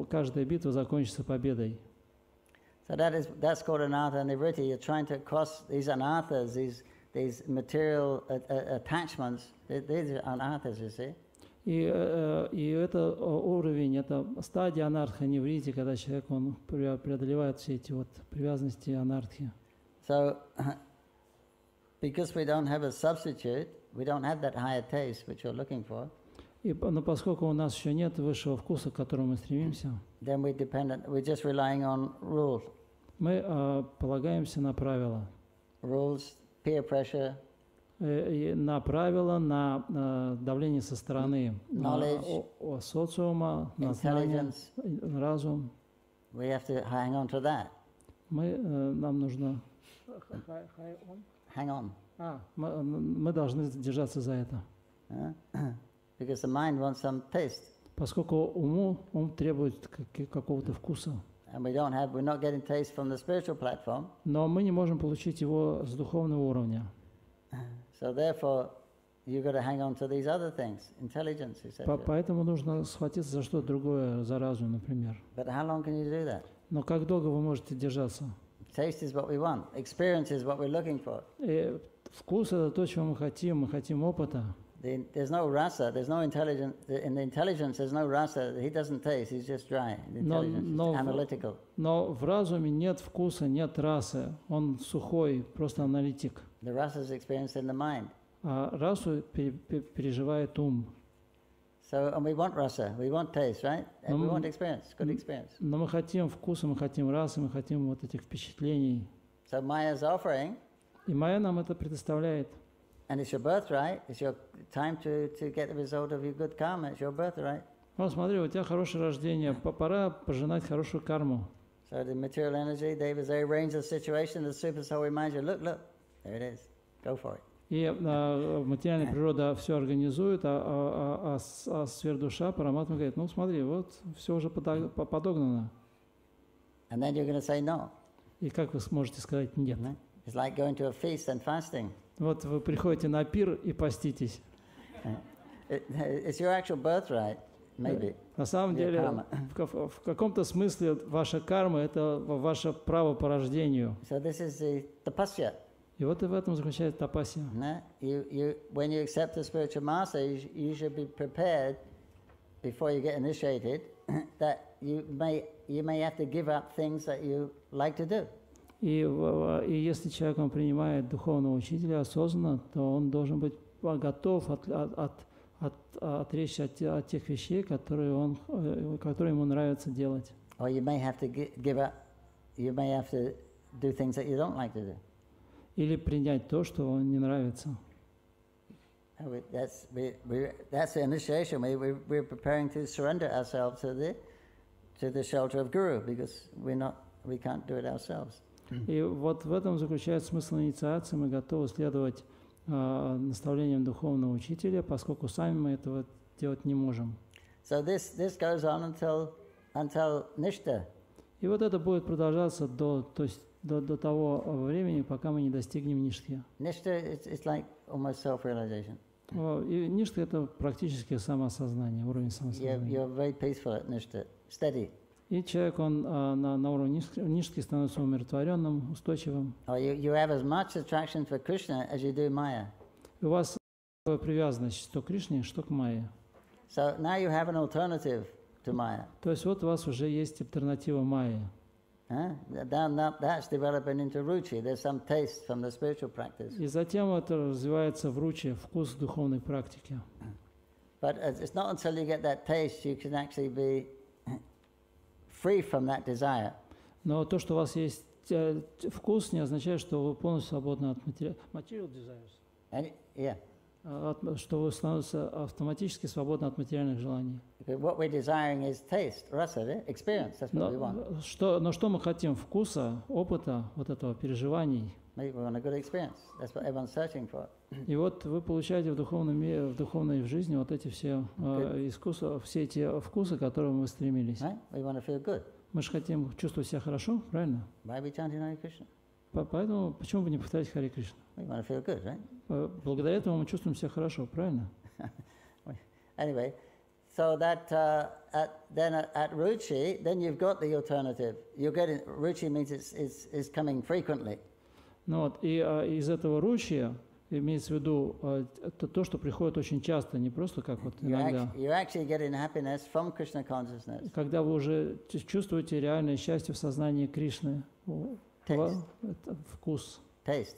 каждая битва закончится победой. So that is that's called anartha nivritti. You're trying to cross these anarthas, these these material uh, uh, attachments. These are anarthas, you see. И, э, и это э, уровень, это стадия анархоневрити, когда человек он пре- преодолевает все эти вот привязанности и анархии. So because we don't have a substitute, we don't have that higher taste which you're looking for. И, но поскольку у нас еще нет высшего вкуса, к которому мы стремимся, Then we're dependent. We're just relying on rules, мы э, полагаемся на правила. rules, peer pressure, Э, и на правила, на э, давление со стороны на Knowledge. о- о социума, на знание, intelligence. э, разум. We have to hang on to that. Мы, э, нам нужно... Hang on. А, мы, мы должны держаться за это. huh? [clears throat] because the mind wants some taste. Поскольку уму, ум требует какого-то вкуса. And we don't have, we're not getting taste from the spiritual platform. Но мы не можем получить его с духовного уровня. [clears throat] So therefore, you've got to hang on to these other things, intelligence, etc. Поэтому нужно схватиться за что-то другое, за разум, например. But how long can you do that? Но как долго вы можете держаться? Taste is what we want. Experience is what we're looking for. И вкус – это то, чего мы хотим. Мы хотим опыта. The, there's no rasa, there's no intelligence. In the intelligence, there's no rasa. He doesn't taste, he's just dry. The intelligence is no- analytical. Но в разуме нет вкуса, нет расы. Он сухой, просто аналитик. The rasa is experienced in the mind. А расу пе- пе- переживает ум. So, and we want rasa, we want taste, right? And we Mm. want experience, good experience. Но мы хотим вкуса, мы хотим расы, мы хотим вот этих впечатлений. So Maya's offering, И Майя нам это предоставляет. and it's your birthright, it's your time to, to get the result of your good karma, it's your birthright. Вот смотри, у тебя хорошее рождение, по- пора пожинать хорошую карму. So the material energy, David's they arrange the situation, the super soul reminds you, look, look, there it is, go for it. И а, материальная природа все организует, а, а, а, а, а сверхдуша Параматма говорит, ну смотри, вот все уже подо- по- подогнано. And then you're say no. И как вы сможете сказать нет? It's like going to a feast and fasting. Вот вы приходите на пир и поститесь. It, it's your actual birthright, maybe. На самом деле, в, в каком-то смысле ваша карма – это ва- ваше право по рождению. So this is the tapasya. И вот и в этом заключается тапасия. You, you, when you accept the spiritual master, you, you should be prepared before you get initiated that you may, you may have to give up things that you like to do. И, и если человек он принимает духовного учителя осознанно, то он должен быть а, готов от, от, от, от- отречься от, от тех вещей, которые, он, э, которые ему нравится делать. Or you may have to gi- give up, you may have to do things that you don't like to do. Или принять то, что вам не нравится. And we, that's, we, we, that's the initiation. We, we, we're preparing to surrender ourselves to the, to the shelter of Guru because we're not, we can't do it ourselves. И вот в этом заключается смысл инициации. Мы готовы следовать а, наставлениям духовного учителя, поскольку сами мы этого делать не можем. So this, this goes on until, until Nishta. И вот это будет продолжаться до, то есть до, до того времени, пока мы не достигнем ништхи. Nishta is it's like almost self-realization. И ништха – это практически самоосознание, уровень You're, самосознания. you're very peaceful at Nishta, steady. И человек, он а, на, на уровне ниш- ништхи становится умиротворенным, устойчивым. You, you have as much attraction for Krishna as you do Maya. У вас привязанность что к Кришне, что к Майе. So now you have an alternative to Maya. То есть вот у вас уже есть альтернатива Майе. И затем это развивается в руче, вкус духовной практики. But it's not until you get that taste you can actually be [clears throat] free from that desire. Но то, что у вас есть э, вкус, не означает, что вы полностью свободны от матери... material desires. And yeah, что вы становитесь автоматически свободны от материальных желаний. what we're desiring is taste, rasa, experience. That's what we want. Но что, но что мы хотим? Вкуса, опыта, вот этого переживаний. Maybe we want a good experience. That's what everyone's searching for. [clears throat] И вот вы получаете в духовном мире, в духовной жизни вот эти все э, искусства, все эти вкусы, к которым вы стремились. Right? We want to feel good. Мы же хотим чувствовать себя хорошо, правильно? We chanting Hare Krishna? По- Поэтому почему бы не повторять Хари Кришна? Good, right? Э, Благодаря этому мы чувствуем себя хорошо, правильно? [laughs] Anyway, so that uh, at, then at, at Ruchi, then you've got the alternative. You're getting Ruchi means it's, it's, it's coming frequently. Ну вот, и а, из этого ручья имеется в виду а, это то, что приходит очень часто, не просто как вот You're, иногда. you're actually Krishna consciousness. Когда вы уже чувствуете реальное счастье в сознании Кришны, Taste. это вкус, Taste.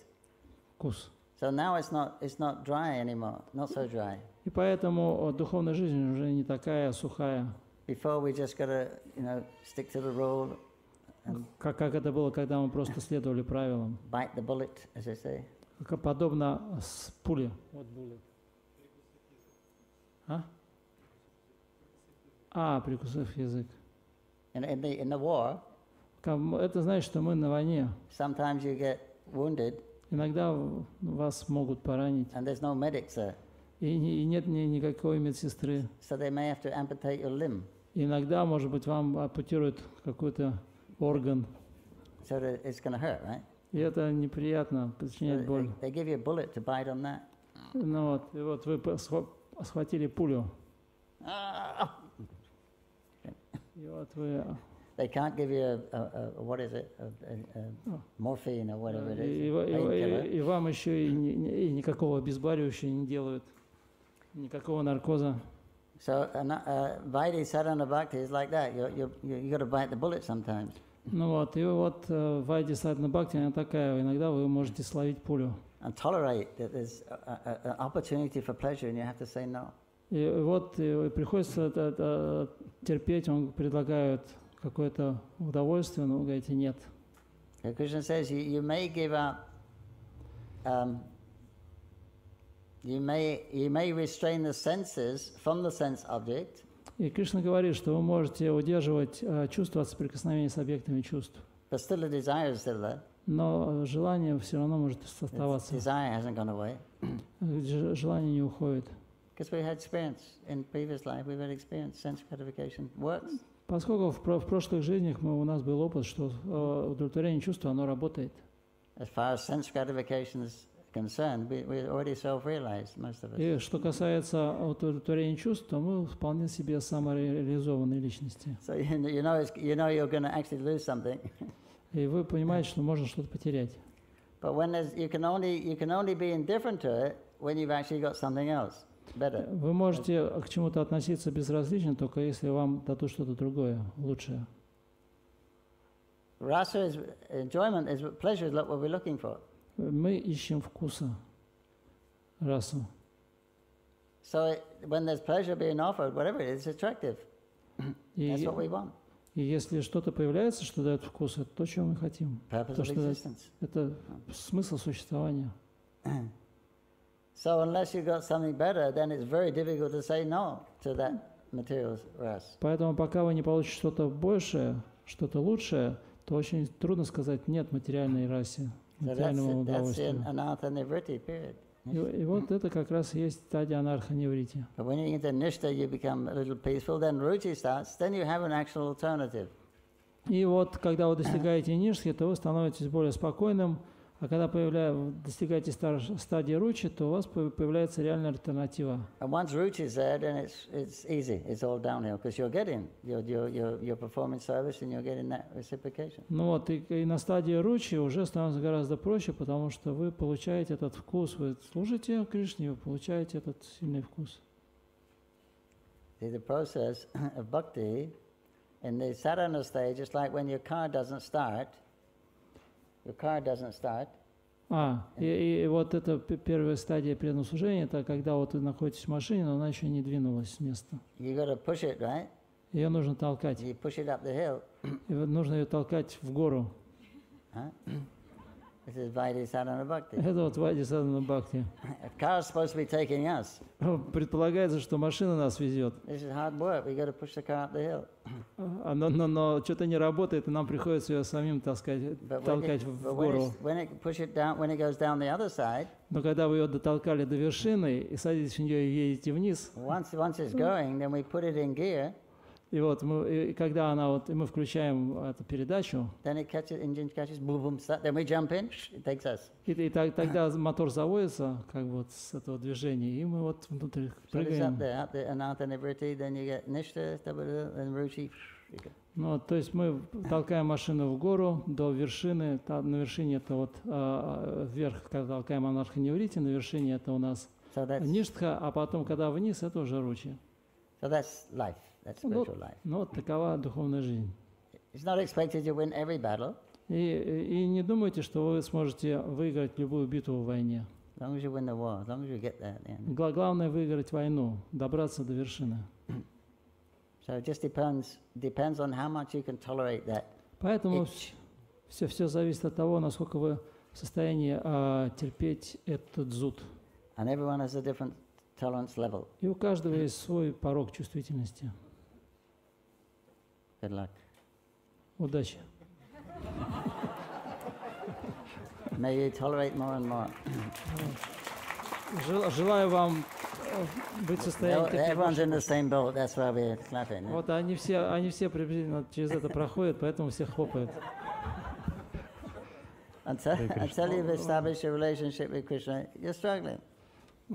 вкус. So now it's not, it's not dry anymore, not so dry. И поэтому а, духовная жизнь уже не такая сухая, Before we just got to, you know, stick to the rule and как, как это было, когда мы просто следовали правилам. bite the bullet, as they say. Как подобно с пуле. Вот bullet. А? А, прикусив язык. In, in, the, in the war, Это значит, что мы на войне. sometimes you get wounded Иногда вас могут поранить, and there's no medics there. и, и нет ни, никакой медсестры. So they may have to amputate your limb. Иногда, может быть, вам ампутируют какой-то орган, So it's going to hurt, right? и это неприятно, So причиняет they, боль. they give you a bullet to bite on that. Ну вот, и вот вы схватили пулю, Ah! и вот вы They can't give you a, a, a what is it, a, a, a Oh. morphine or whatever it is, и и и- вам еще и, и никакого обезболивающего не делают, никакого наркоза. So uh, uh, Vaidhi Sadhana Bhakti is like that. You you you, you got to bite the bullet sometimes. Ну вот, и вот э, Вайди Садна Бхакти, она такая, иногда вы можете словить пулю. and tolerate that there's an opportunity for pleasure and you have to say no. И вот э, приходится терпеть, он предлагает какое-то удовольствие, но вы говорите нет. Krishna says you, you may give up, um, you, may, you may restrain the senses from the sense object, И Кришна говорит, что вы можете удерживать э, чувства от соприкосновения с объектами чувств, but still the desire is still there. но желание все равно может оставаться. desire hasn't gone away. Желание не уходит. Because we had experience in previous life, we've had experience, sense gratification works. Поскольку в, в прошлых жизнях мы, у нас был опыт, что э, удовлетворение чувства, оно работает. As far as sense gratification is concerned, we, we're already self-realized, most of us. И что касается удовлетворения чувств, то мы вполне себе самореализованные личности. So you, kn- you know, you know you're going to actually lose something. И вы понимаете, что можно что-то потерять. But when you can only you can only be indifferent to it when you've actually got something else. Вы можете к чему-то относиться безразлично, только если вам дадут что-то другое, лучшее. Rasa is enjoyment is pleasure is what we're looking for. Мы ищем вкуса, расу. So when there's pleasure being offered, whatever it is, it's attractive. И, That's what we want. и если что-то появляется, что дает вкус, это то, чего мы хотим. Purpose То, что existence. это смысл существования. [clears throat] So unless you've got something better, then it's very difficult to say no to that material ras. Поэтому пока вы не получите что-то большее, что-то лучшее, то очень трудно сказать нет материальной расе, материальному удовольствию. И, и вот это как раз и есть стадия анархоневрити. You you you. И вот когда вы достигаете нишки, то вы становитесь более спокойным, а когда появля- достигаете стар- стадии ручи, то у вас по- появляется реальная альтернатива. And once ruchi is there, then it's it's easy. It's all downhill because you're getting you're, you're you're you're performing service and you're getting that reciprocation. Ну вот, и, и на стадии ручи уже становится гораздо проще, потому что вы получаете этот вкус, вы служите Кришне, вы получаете этот сильный вкус. See, the process of bhakti in the sadhana stage, it's like when your car doesn't start. Your car doesn't start. А, и, и вот это первая стадия преданного служения, это когда вот вы находитесь в машине, но она еще не двинулась с места. You push it, right? Ее нужно толкать. You push it up the hill. И нужно ее толкать в гору. Huh? This is Vaidhi sadhana bhakti. Это вот Вайди Садана Бхакти. A car's supposed to be taking us. Предполагается, что машина нас везет. This is hard work. We got to push the car up the hill. А, Но, но, но что-то не работает, и нам приходится ее самим таскать, But толкать it, в гору. it's, when it push it down, when it goes down the other side, Но когда вы ее дотолкали до вершины и садитесь в нее и едете вниз, once once it's going, then we put it in gear. И вот мы, и когда она вот, и мы включаем эту передачу, Then it catches, engine catches, boom, boom, start. Then we jump in. It takes us. и, и так- тогда мотор заводится, как вот с этого движения, и мы вот внутрь So прыгаем. there, up there, anartha nivriti. Then you get nishta, then ruchi. you go. Ну, то есть мы толкаем машину в гору до вершины, там на вершине это вот а, вверх, когда толкаем анархоневрите, на вершине это у нас So ништха, а потом, когда вниз, это уже ручи. so that's life. That's Ну, spiritual life. Ну, вот такова духовная жизнь. It's not expected to win every battle. И, и не думайте, что вы сможете выиграть любую битву в войне. As long as you win the war, as long as you get there at the end. Гла- Главное выиграть войну, добраться до вершины. So it just depends depends on how much you can tolerate that. Поэтому все, все зависит от того, насколько вы в состоянии а, терпеть этот зуд. And everyone has a different tolerance level. И у каждого есть свой порог чувствительности. Good luck. Удачи. May you tolerate more and more. Жел- Желаю вам э, быть в состоянии терпеть Everyone's больше. in the same boat. That's why we're clapping. yeah? Вот они все, они все приблизительно через это проходят, поэтому все хлопают. Until, until you've established a relationship with Krishna, you're struggling.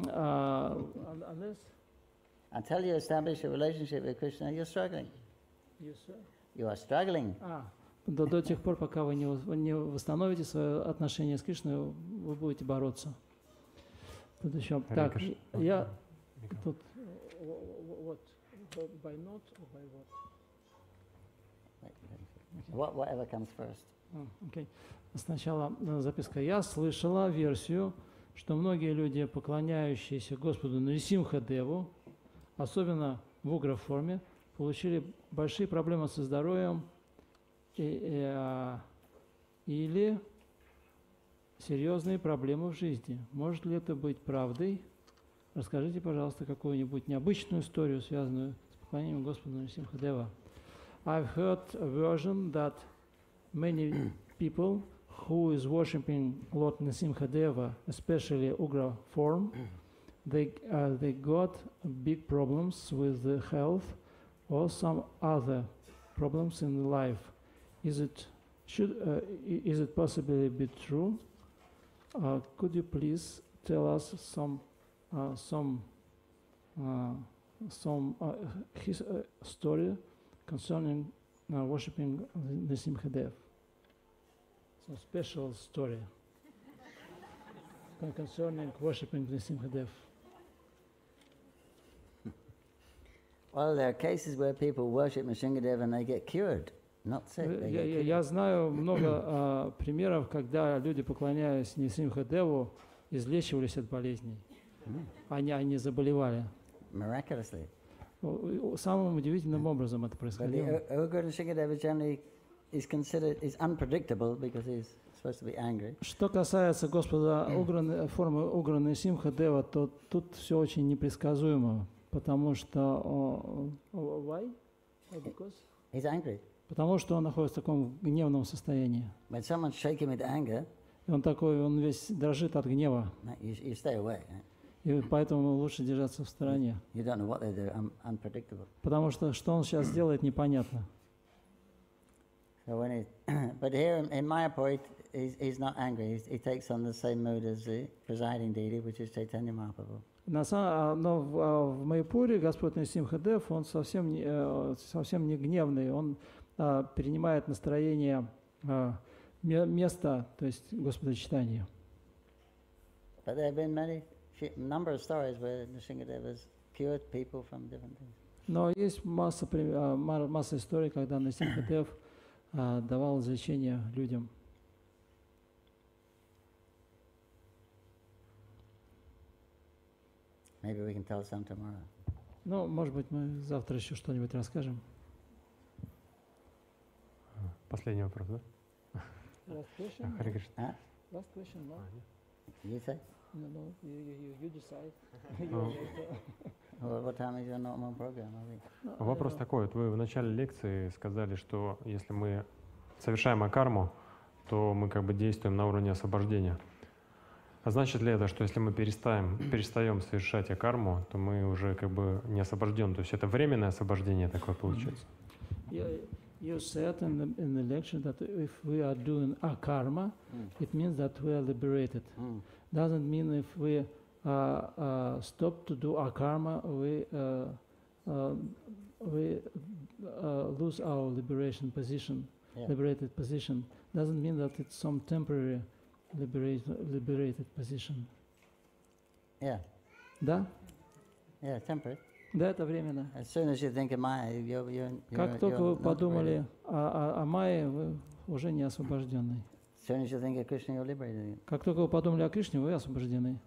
А, unless Until you establish a relationship with Krishna, you're struggling. You say- You are struggling. А, до, до тех пор, пока вы не, не восстановите свое отношение с Кришной, вы будете бороться. Тут еще. Так, я тут. Вот. By not or by what? What, whatever comes first. А, окей. Сначала э, записка. Я слышала версию, что многие люди, поклоняющиеся Господу Нарисимха Деву, особенно в угроформе, получили большие проблемы со здоровьем и- и, а, или серьезные проблемы в жизни. Может ли это быть правдой? Расскажите, пожалуйста, какую-нибудь необычную историю, связанную с поклонением Господу Нарисимха Дева. I've heard a version that many people who is worshiping Lord Nrsimhadeva, especially Ugra form, they, uh, they got big problems with the health or some other problems in life. Is it should uh, is it possibly be true? Uh, could you please tell us some uh, some uh, some uh, his uh, story concerning worshiping Nisim Hadev? Some special story [laughs] concerning worshiping Nisim Hadev. Я, get я- я знаю много а, примеров, когда люди, поклоняясь Нисимхадеву, излечивались от болезней. Mm. Они, они заболевали. Miraculously. Самым удивительным образом это происходило. Is considered is unpredictable because he's supposed to be angry. Что касается Господа Уграны, формы Уграны Симхадева, то тут все очень непредсказуемо, потому что why? Why because? He's angry. Потому что он находится в таком гневном состоянии. When someone's shaking with anger, И он такой, он весь дрожит от гнева. you, you stay away. right? И поэтому лучше держаться в стороне. You don't know what they do. Un- unpredictable. Потому что что он сейчас делает, непонятно. So when he, but here in, in Mayapur, he- he's, he's not angry. He's, he takes on the same mood as the presiding deity, which is Chaitanya Mahaprabhu. На са- а, но в, а, в Майпуре Господь Насим Хадев, он совсем не, э, совсем не гневный, он а, перенимает настроение а, ме- места, то есть Господа читания. But there have been many, few, number of stories where Nishingadev has cured people from different things. Но есть масса, а, ма- масса историй, когда Насим Хадев а, давал излечение людям. Maybe we can tell some tomorrow. Ну, может быть, мы завтра еще что-нибудь расскажем. Последний вопрос, да? Last question? [laughs] А, Харе Кришна. Huh? Last question, no? You say? No, no, you, you, you decide. [laughs] Ну, [laughs] Well, what time is your normal program? Are we? Вопрос такой. Вот вы в начале лекции сказали, что если мы совершаем акарму, то мы как бы действуем на уровне освобождения. А значит ли это, что если мы перестаем, перестаем совершать акарму, то мы уже как бы не освобожден? То есть это временное освобождение такое получается? You said in the, in the lecture that if we are doing a karma, Mm. it means that we are liberated. Mm. Doesn't mean if we uh, uh, stop to do a karma, we uh, uh, we uh, lose our liberation position, Yeah. liberated position. Doesn't mean that it's some temporary liberate, liberated position. Yeah. Да? Yeah, temporary. Да, это временно. As soon as you think of Maya, you're, you're, you're, Как только вы подумали о, о, о Майе, вы уже не освобожденный. As soon as you think of Krishna, you're liberated. Как только вы подумали о Кришне, вы освобождены.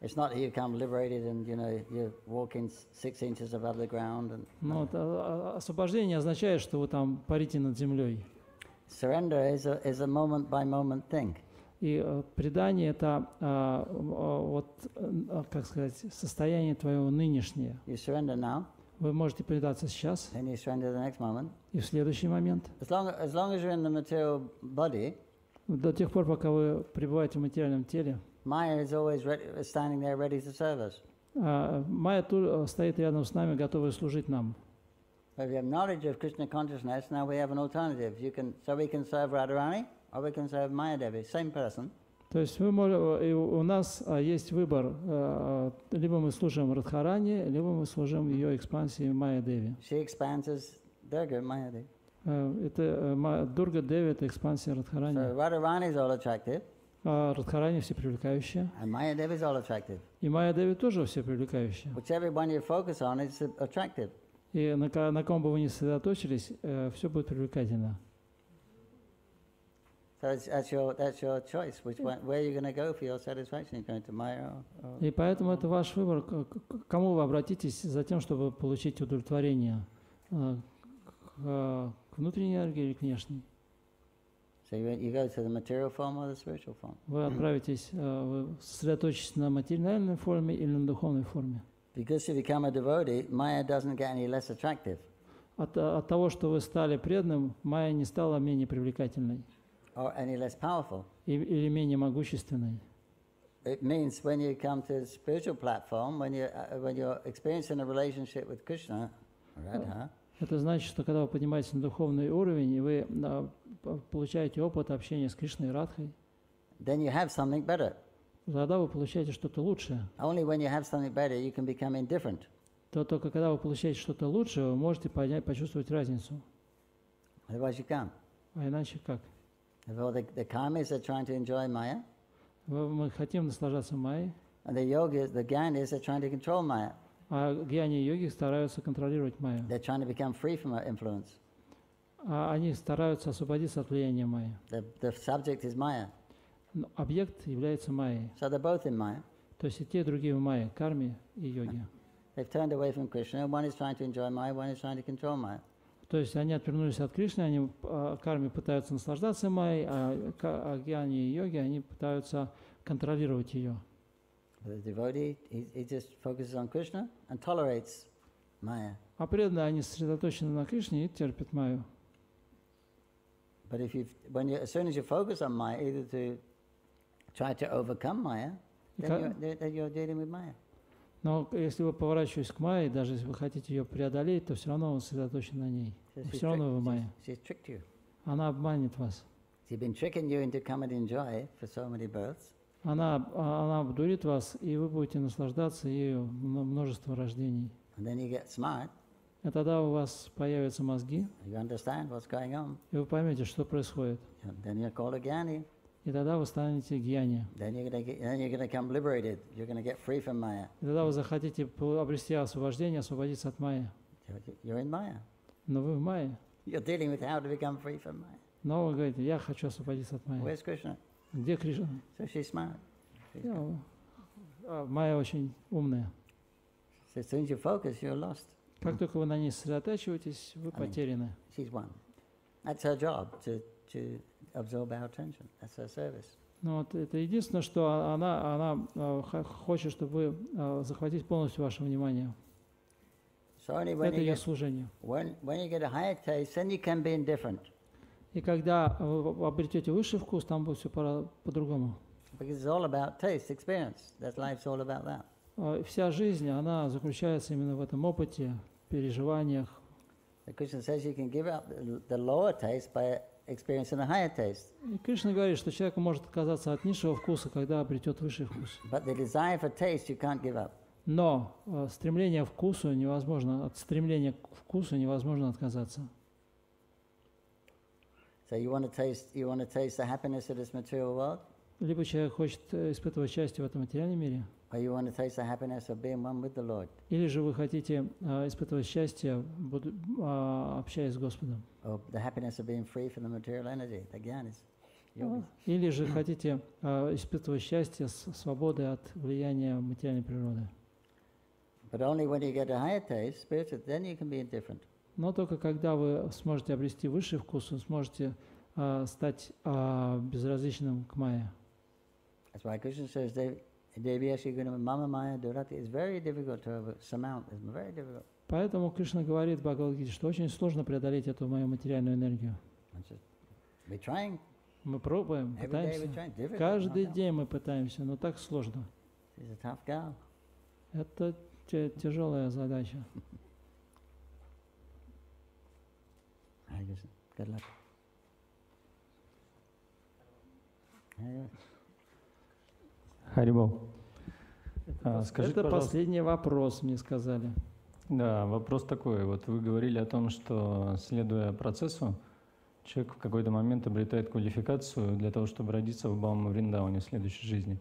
It's not that you come liberated and, you know, you're walking s- six inches above the ground. And Но а- а- освобождение не означает, что вы там парите над землей. Surrender is a, is a moment-by-moment thing. И э, предание это а, а, вот, э, а, как сказать, состояние твоего нынешнее. You surrender now, Вы можете предаться сейчас then you surrender the next moment. и в следующий момент. As long, as long as you're in the material body, До тех пор, пока вы пребываете в материальном теле, Maya is always ready, standing there ready to serve us. а, Майя э, стоит рядом с нами, готовая служить нам. If you have knowledge of Krishna consciousness, now we have an alternative. You can, so we can serve Radharani or we can serve Maya Devi, same person. То есть вы у нас а, есть выбор, э, либо мы служим Радхарани, либо мы служим ее экспансии Майя Деви. She expands as Durga, Maya Devi. Э, Это э, Дурга Деви, это экспансия So Радхарани. Radharani is all attractive А Радхарани все привлекающие. and Maya Devi is all attractive. И Майя Деви тоже все привлекающие. Whichever one you focus on is attractive. И на, на ком бы вы ни сосредоточились, все будет привлекательно. И поэтому это ваш выбор, к кому вы обратитесь за тем, чтобы получить удовлетворение. э, К, э, к внутренней энергии или к внешней. Вы отправитесь, вы сосредоточитесь на материальной форме или на духовной форме. Because you become a devotee, Maya doesn't get any less attractive. От, от того, что вы стали преданным, майя не стала менее привлекательной or any less powerful. или менее могущественной. It means when you come to the spiritual platform, when you uh, when you're experiencing a relationship with Krishna, Radha, Это значит, что когда вы поднимаетесь на духовный уровень, и вы получаете опыт общения с Кришной и Радхой, then you have something better. тогда вы получаете что-то лучшее. Only when you have something better you can become indifferent. То только когда вы получаете что-то лучшее, вы можете понять, почувствовать разницу. Otherwise, you can't. А иначе как? Well, the, the karmis are trying to enjoy Maya, Вы- Мы хотим наслаждаться майей, and the yogis, the gyanis are trying to control Maya. а гьяни и йоги стараются контролировать майю. They're trying to become free from her influence. А они стараются освободиться от влияния майи. The, the subject is Maya. Но объект является майей. So they're both in Maya. То есть и те, и другие в майе, карме и йоге. They've turned away from Krishna. One is trying to enjoy Maya, one is trying to control Maya. То есть они отвернулись от Кришны, они а, карме пытаются наслаждаться майей, а, ка- а гьяни и йоги, они пытаются контролировать ее. The devotee, he, he just focuses on Krishna and tolerates Maya. А преданные, они сосредоточены на Кришне и терпят майю. But if you, when you, as soon as you focus on Maya, either to try to overcome Maya, then you're, then you're dealing with Maya. Но если вы поворачиваетесь к майе, даже если вы хотите ее преодолеть, то все равно вы сосредоточены на ней. She's, Все равно вы you. Она обманет вас. So. Она, а, она обдурит вас, и вы будете наслаждаться ею мно- множество рождений. И тогда у вас появятся мозги, и вы поймете, что происходит. И тогда вы станете гьяни. И тогда вы захотите обрести освобождение, освободиться от майя. Но вы в майе. Но вы говорите, я хочу освободиться от майя. Где Кришна? So she's smart. She's Я- а, Майя очень умная. So as soon as you focus, you're lost. Как только вы на ней сосредотачиваетесь, вы Аминь. потеряны. She's one. That's her job to, to absorb our attention. That's her service. Но вот это единственное, что а- она, она а, хочет, чтобы вы а, захватить полностью ваше внимание. So only when Это ее служение. when, when you get a higher taste, then you can be indifferent. И когда вы обретете высший вкус, там будет все по-другому. Because it's all about taste, experience. That's life's all about that. А Вся жизнь, она заключается именно в этом опыте, переживаниях. The Krishna says you can give up the, the lower taste by experiencing a higher taste. И Кришна говорит, что человек может отказаться от низшего вкуса, когда обретет высший вкус. But the desire for taste you can't give up. Но э, стремление к вкусу невозможно, от стремления к вкусу невозможно отказаться. So you want to taste you want to taste the happiness of this material world, Либо человек хочет э, испытывать счастье в этом материальном мире, или же вы хотите э, испытывать счастье, буду- а, общаясь с Господом. Или же хотите э, испытывать счастье с свободой от влияния материальной природы. But only when you get a higher taste, spiritual, then you can be indifferent. Но только когда вы сможете обрести высший вкус, вы сможете э, стать безразличным к майе. That's why Krishna says, Dev- Devi Ashiguna Mama Maya Durati. It's very difficult to surmount. It's very difficult. Поэтому Кришна говорит в Бхагавадгите, что очень сложно преодолеть эту мою материальную энергию. We're trying. Мы пробуем, пытаемся. Каждый день мы пытаемся, но так сложно. Это тяжелая задача. Good luck. Харибол. А, скажите, Это пожалуйста, последний вопрос, мне сказали. да, вопрос такой. Вот вы говорили о том, что следуя процессу, человек в какой-то момент обретает квалификацию для того, чтобы родиться в Баума Вриндауне в следующей жизни.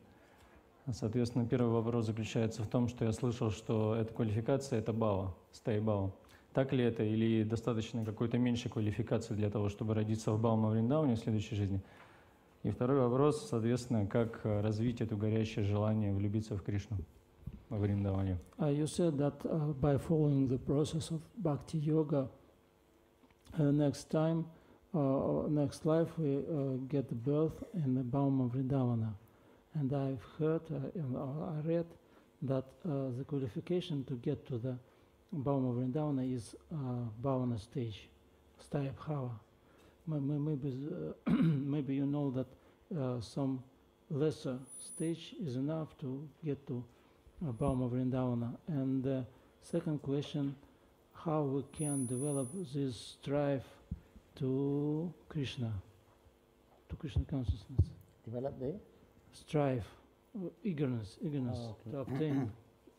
А, Соответственно, первый вопрос заключается в том, что я слышал, что эта квалификация – это Бава, стей Бава. Так ли это или достаточно какой-то меньшей квалификации для того, чтобы родиться в Баума Вриндауне в следующей жизни? И второй вопрос, соответственно, как э, развить это горящее желание влюбиться в Кришну во Вриндаване? Uh, you said that uh, by following the process of bhakti yoga, uh, next time, uh, next life, we uh, get birth in the Bauma Vrindavana. And I've heard, uh, uh, I read that uh, the qualification to get to the Bauma Vrindavana is uh, Bhavana stage, staya bhava. May- may- Maybe, uh, [clears throat] maybe you know that uh, some lesser stage is enough to get to uh, Bhauma Vrindavana. And the second question, how we can develop this drive to Krishna, to Krishna consciousness. Develop the Strive, uh, eagerness, eagerness Oh, okay. to obtain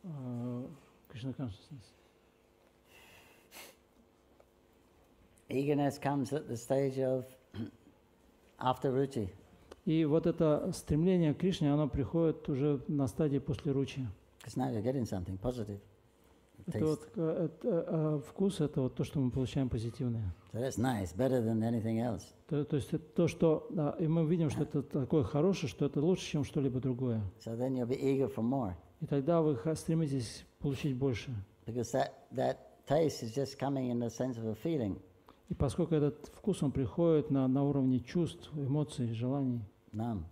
uh, Krishna consciousness. Eagerness comes at the stage of [clears throat] after ruchi. И вот это стремление к Кришне, оно приходит уже на стадии после ручи. Because now you're getting something positive. Это вот это, э, вкус, это вот то, что мы получаем позитивное. So that's nice, better than anything else. То, то есть это то, что да, и мы видим, что это такое хорошее, что это лучше, чем что-либо другое. So then you'll be eager for more. И тогда вы стремитесь получить больше. Because that, that taste is just coming in the sense of a feeling. И поскольку этот вкус, он приходит на, на уровне чувств, эмоций, желаний, Numb.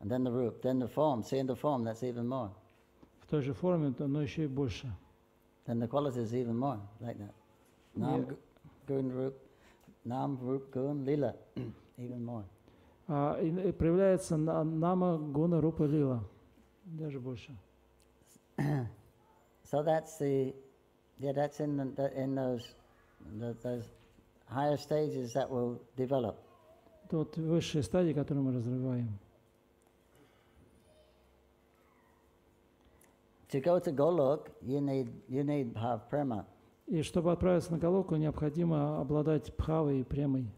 And then the root, then the form, seeing the form, that's even more. в той же форме, но еще и больше. Then the qualities even more, like that. Nam, Yeah. gu- gun, root, nam, root, gun, lila, even more. А, и, и проявляется на, нама, гуна, рупа, лила. Даже больше. So that's the, yeah, that's in, the- in those, the, those higher stages that will develop. Это вот высшие стадии, которые мы развиваем. To go to Golok, you need, you need bhav prema. И чтобы отправиться на Галоку, необходимо обладать бхавой и премой.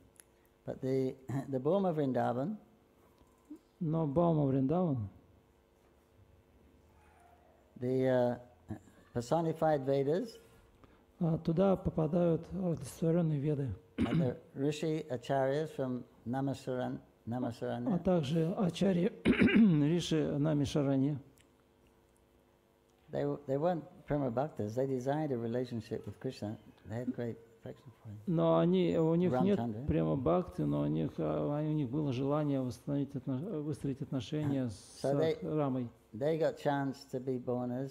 But the, [clears throat] the Bhuma Vrindavan, Но Баума Вриндаван, the uh, personified Vedas, а, туда попадают олицетворенные веды, the Rishi Acharyas from Namasaran, а Namasaranya, также Ачари Риши Нами Шарани. they, they weren't prema bhaktas, they desired a relationship with Krishna. They had great affection for him. Но они, у них нет Рамчандра. прямо бхакти, но у них, а, у них было желание восстановить, отно- выстроить отношения с So they- Рамой. They got chance to be born as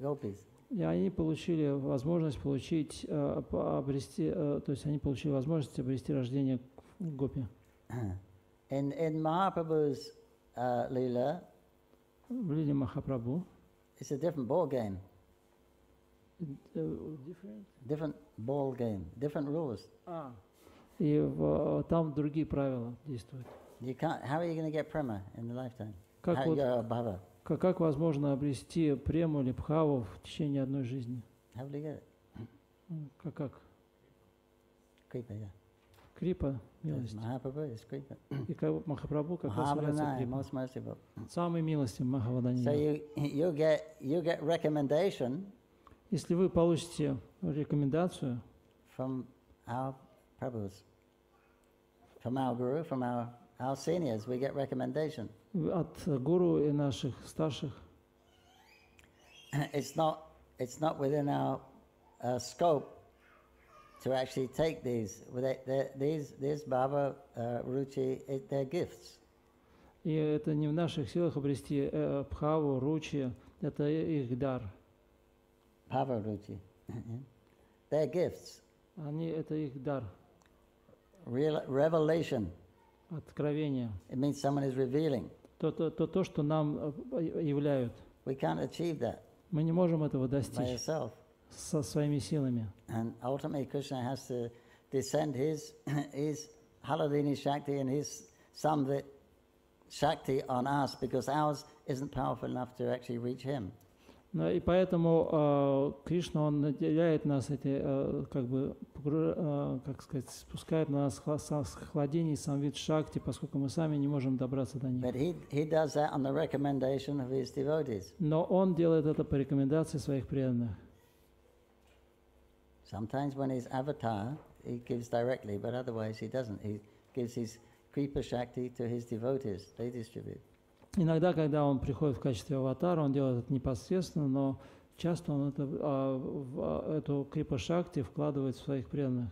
gopis. И они получили возможность получить, э, обрести, э, то есть они получили возможность обрести рождение в Гопи. [clears throat] In, in Mahaprabhu's uh, Leela, В Лиле Махапрабху. it's a different ball game, Э, different ball game, different rules. А. И в- там другие правила действуют. You can't, how are you going to get prema in the lifetime? Как, How, вот, you're a bhava. Как, возможно обрести прему или бхаву в течение одной жизни? Как, как? Kripa, yeah. Крипа, милость. Kripa. И как Махапрабху как раз является Mahavadana, крипа. most merciful. Самый милостивый So Махаваданья. you, you, get, you get recommendation Если вы получите рекомендацию from our Prabhus, from our Guru, from our, our seniors, we get recommendation. от гуру и наших старших, it's not it's not within our uh, scope to actually take these. Well, they- they're- These these Baba uh, Ruchi, it, they're gifts. и это не в наших силах обрести э, бхаву, ручи, это их дар. Baba Ruchi, [laughs] they're gifts. Они, это их дар, Real revelation. откровение. It means someone is revealing. То, то, то, то, что нам э, являют. We can't achieve that Мы не можем этого by достичь yourself. со своими силами. And ultimately, Krishna has to descend his his Haladini Shakti and his Samvit Shakti on us because ours isn't powerful enough to actually reach him. И поэтому э, Кришна, он наделяет нас эти, э, как бы, э, как сказать, спускает на нас хладений сам вид шакти, поскольку мы сами не можем добраться до них. But he, he does that on the recommendation of his devotees. Но он делает это по рекомендации своих преданных. Sometimes when he's avatar, he gives directly, but otherwise he doesn't. He gives his Kripa Shakti to his devotees. They distribute. Иногда, когда он приходит в качестве аватара, он делает это непосредственно, но часто он это, а, в а, эту крипа шакти вкладывает в своих преданных.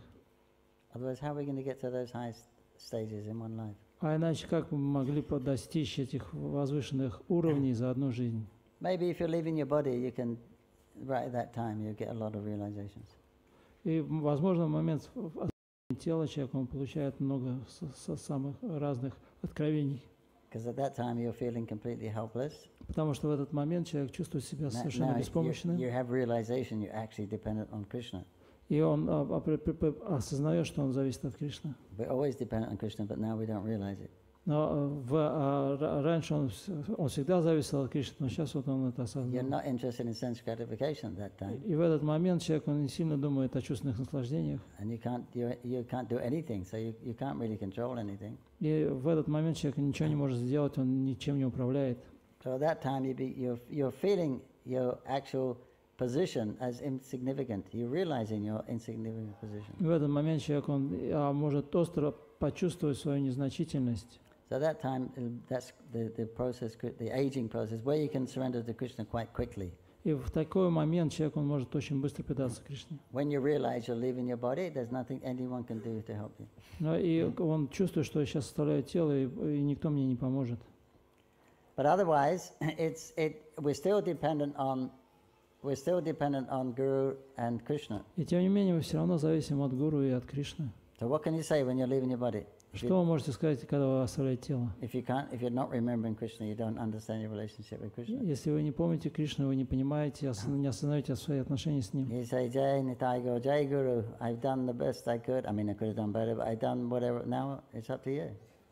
А иначе как мы могли бы достичь этих возвышенных уровней за одну жизнь? Maybe if you're leaving your body, you can, right at that time, you'll get a lot of realizations. И, возможно, в момент тела человека он получает много самых разных откровений. Because at that time, you're feeling completely helpless. Потому что в этот момент человек чувствует себя Now, совершенно now you, беспомощным. you have realization you're actually dependent on Krishna. И он а, а, при- при- при- осознает, что он зависит от Кришны. We're always dependent on Krishna, but now we don't realize it. Но э, в, а, ра- раньше он, он всегда зависел от Кришны, но сейчас вот он это You're осознал. not interested in sense gratification at that time, И в этот момент человек, он не сильно думает о чувственных наслаждениях. and you can't you, you can't do anything, so you, you can't really control anything. И в этот момент человек ничего не может сделать, он ничем не управляет. So at that time, you be, you're you're feeling your actual position as insignificant. You're realizing your insignificant position. В этот момент человек, он а, может остро почувствовать свою незначительность. So at that time, uh, that's the, the process, the aging process, where you can surrender to Krishna quite quickly. И в такой момент человек, он может очень быстро предаться Кришне. When you realize you're leaving your body, there's nothing anyone can do to help you. Но и он чувствует, что я сейчас оставляю тело, и, и никто мне не поможет. But otherwise, it's, it, we're still dependent on, we're still dependent on Guru and Krishna. И тем не менее, мы все равно зависим от Гуру и от Кришны. So what can you say when you're leaving your body? Что вы можете сказать, когда вы оставляете тело? Если вы не помните Кришну, вы не понимаете, не осознаете свои отношения с Ним.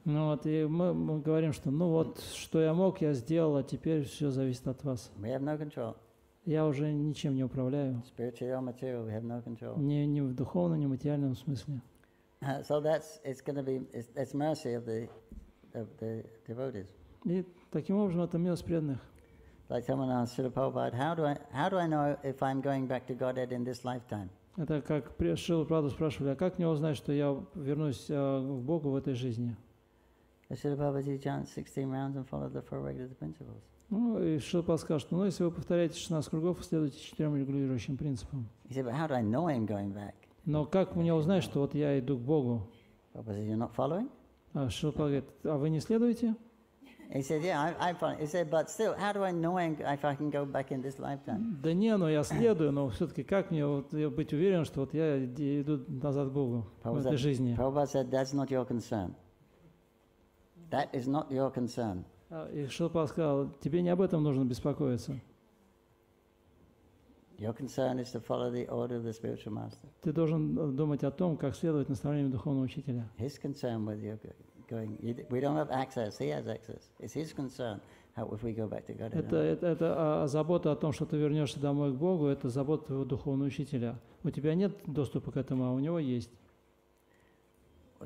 Ну вот, и мы, мы говорим, что ну вот, что я мог, я сделал, а теперь все зависит от вас. We have no control. Я уже ничем не управляю. Spiritual or material, we have no control. Ни, ни в духовном, ни в материальном смысле. Uh, so that's it's going to be it's, it's mercy of the of the devotees. И таким образом это милость преданных. Like someone asked Srila Prabhupada, how do I how do I know if I'm going back to Godhead in this lifetime? Это как Шрила Праду спрашивали, а как мне узнать, что я вернусь э, к Богу в этой жизни? So Srila Prabhupada chant 16 rounds and follow the four regulative principles. Ну, и Шрила Прабхупада скажет, ну, если вы повторяете 16 кругов, следуйте четырем регулирующим принципам. He said, but how do I know I'm going back? Но как мне узнать, что вот я иду к Богу? Prabhupada said, you're not following? А Прабхупада говорит, а вы не следуете? He said, yeah, I, I'm following. He said, but still, how do I know I'm, if I can go back in this lifetime? Да не, ну я следую, но все-таки как мне вот быть уверен, что вот я иду назад к Богу в этой жизни? Prabhupada said, that's not your concern. That is not your concern. А, И Прабхупада сказал, тебе не об этом нужно беспокоиться. Your concern is to follow the order of the spiritual master. Ты должен э, думать о том, как следовать наставлениям духовного учителя. His concern you're go- going, you, we don't have access, he has access. It's his concern how if we go back to God. Это, это, это а, забота о том, что ты вернешься домой к Богу, это забота твоего духовного учителя. У тебя нет доступа к этому, а у него есть.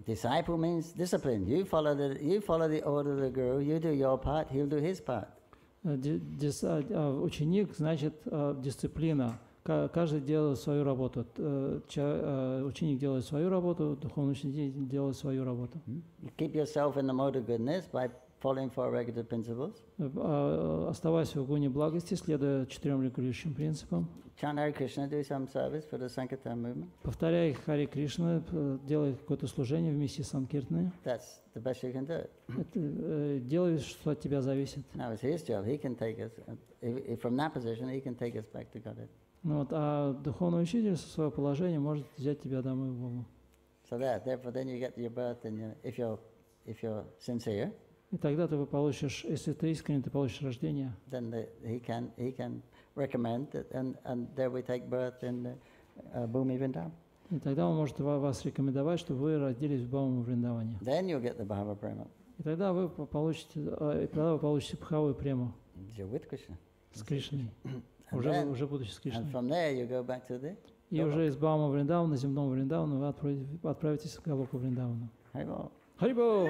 Disciple means discipline. You follow the you follow the order of the guru. You do your part. He'll do his part. Э, а, а, Ученик значит а, дисциплина. Ка- Каждый делает свою работу. Э, э, Ученик делает свою работу, духовный учитель делает свою работу. You keep yourself in the mode of goodness by following four regulative principles. Э, а, Оставайся в гуне благости, следуя четырем регулирующим принципам. Chant Hare Krishna, do some service for the Sankirtan movement. Повторяй Хари Кришна, делай какое-то служение вместе с Санкиртной. That's the best you can do. Это, э, делай, что от тебя зависит. Now it's his job. He can take us uh, from that position. He can take us back to Godhead. Ну вот, а духовный учитель со своего положения может взять тебя домой к Богу. So that therefore then you get your birth and you, if you're if you're sincere, И тогда ты получишь, если ты искренне, ты получишь рождение. then the, he can he can recommend that, and and there we take birth in the, uh, Bhumi Vrindavan. И тогда он может ва- вас рекомендовать, чтобы вы родились в Бауму Вриндаване. Then you'll get the Bhava Prema. И тогда вы по- получите, а, и тогда вы получите Пхаву и Прему You're with Krishna. с Кришной, [laughs] And, уже, then, уже будучи с and Кришной. from there you go back to the И уже из Баума Вриндавана, земного Вриндавана, вы отправите- отправитесь к Галоку Вриндавану. Haribo. Харибо!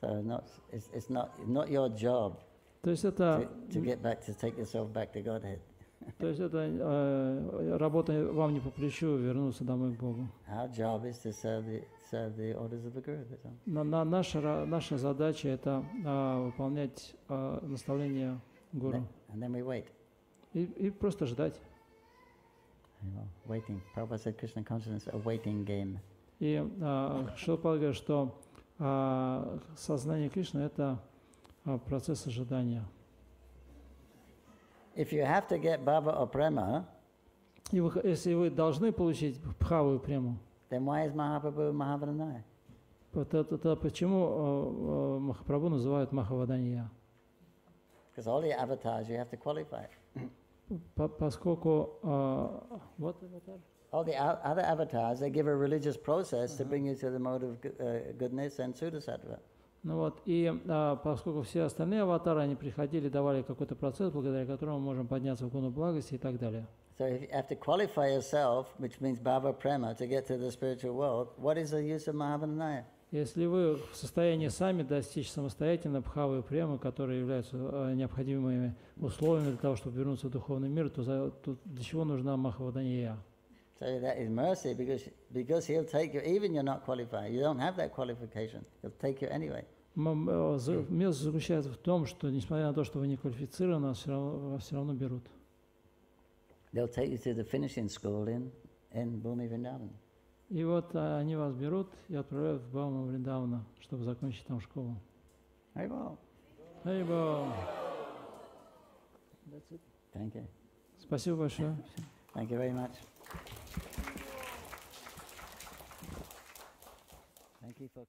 So not it's, it's not not your job То есть to, это, to get back to take yourself back to Godhead. то есть это э, работа вам не по плечу вернуться домой к Богу. Our job is to serve the serve the orders of the Guru. That's all. На, на- наша, наша задача это а, выполнять а, наставления гуру And then we wait. и, и просто ждать. Waiting. Prabhupada said Krishna consciousness a waiting game. И а, Шилпа говорит, что а, сознание Кришны это а, процесс ожидания. If you have to get Bhava or Prema, И вы, если вы должны получить Пхаву и Прему, then why is Mahaprabhu почему а, а, Махапрабху называют Махавадания? Because all the avatars you have to qualify. по- поскольку вот аватар. All the other avatars, they give a religious process to bring you to the mode of uh, goodness and Sudasattva. Ну вот, и а, поскольку все остальные аватары, они приходили, давали какой-то процесс, благодаря которому мы можем подняться в гуну благости и так далее. So if you have to qualify yourself, which means bhava prema, to get to the spiritual world, what is the use of Mahavananaya? Если вы в состоянии сами достичь самостоятельно бхавы и премы, которые являются э, необходимыми условиями для того, чтобы вернуться в духовный мир, то, за- то для чего нужна Махавадания? So that is mercy because, because he'll take you, even you're not qualified, you don't have that qualification, he'll take you anyway. Э, Милость заключается в том, что несмотря на то, что вы не квалифицированы, вас все равно, вас все равно берут. They'll take you to the finishing school in, in Bhumi Vrindavan. И вот а, они вас берут и отправляют в Бауму Вриндавана, чтобы закончить там школу. Thank you. Спасибо большое. Thank you very much. Thank you for.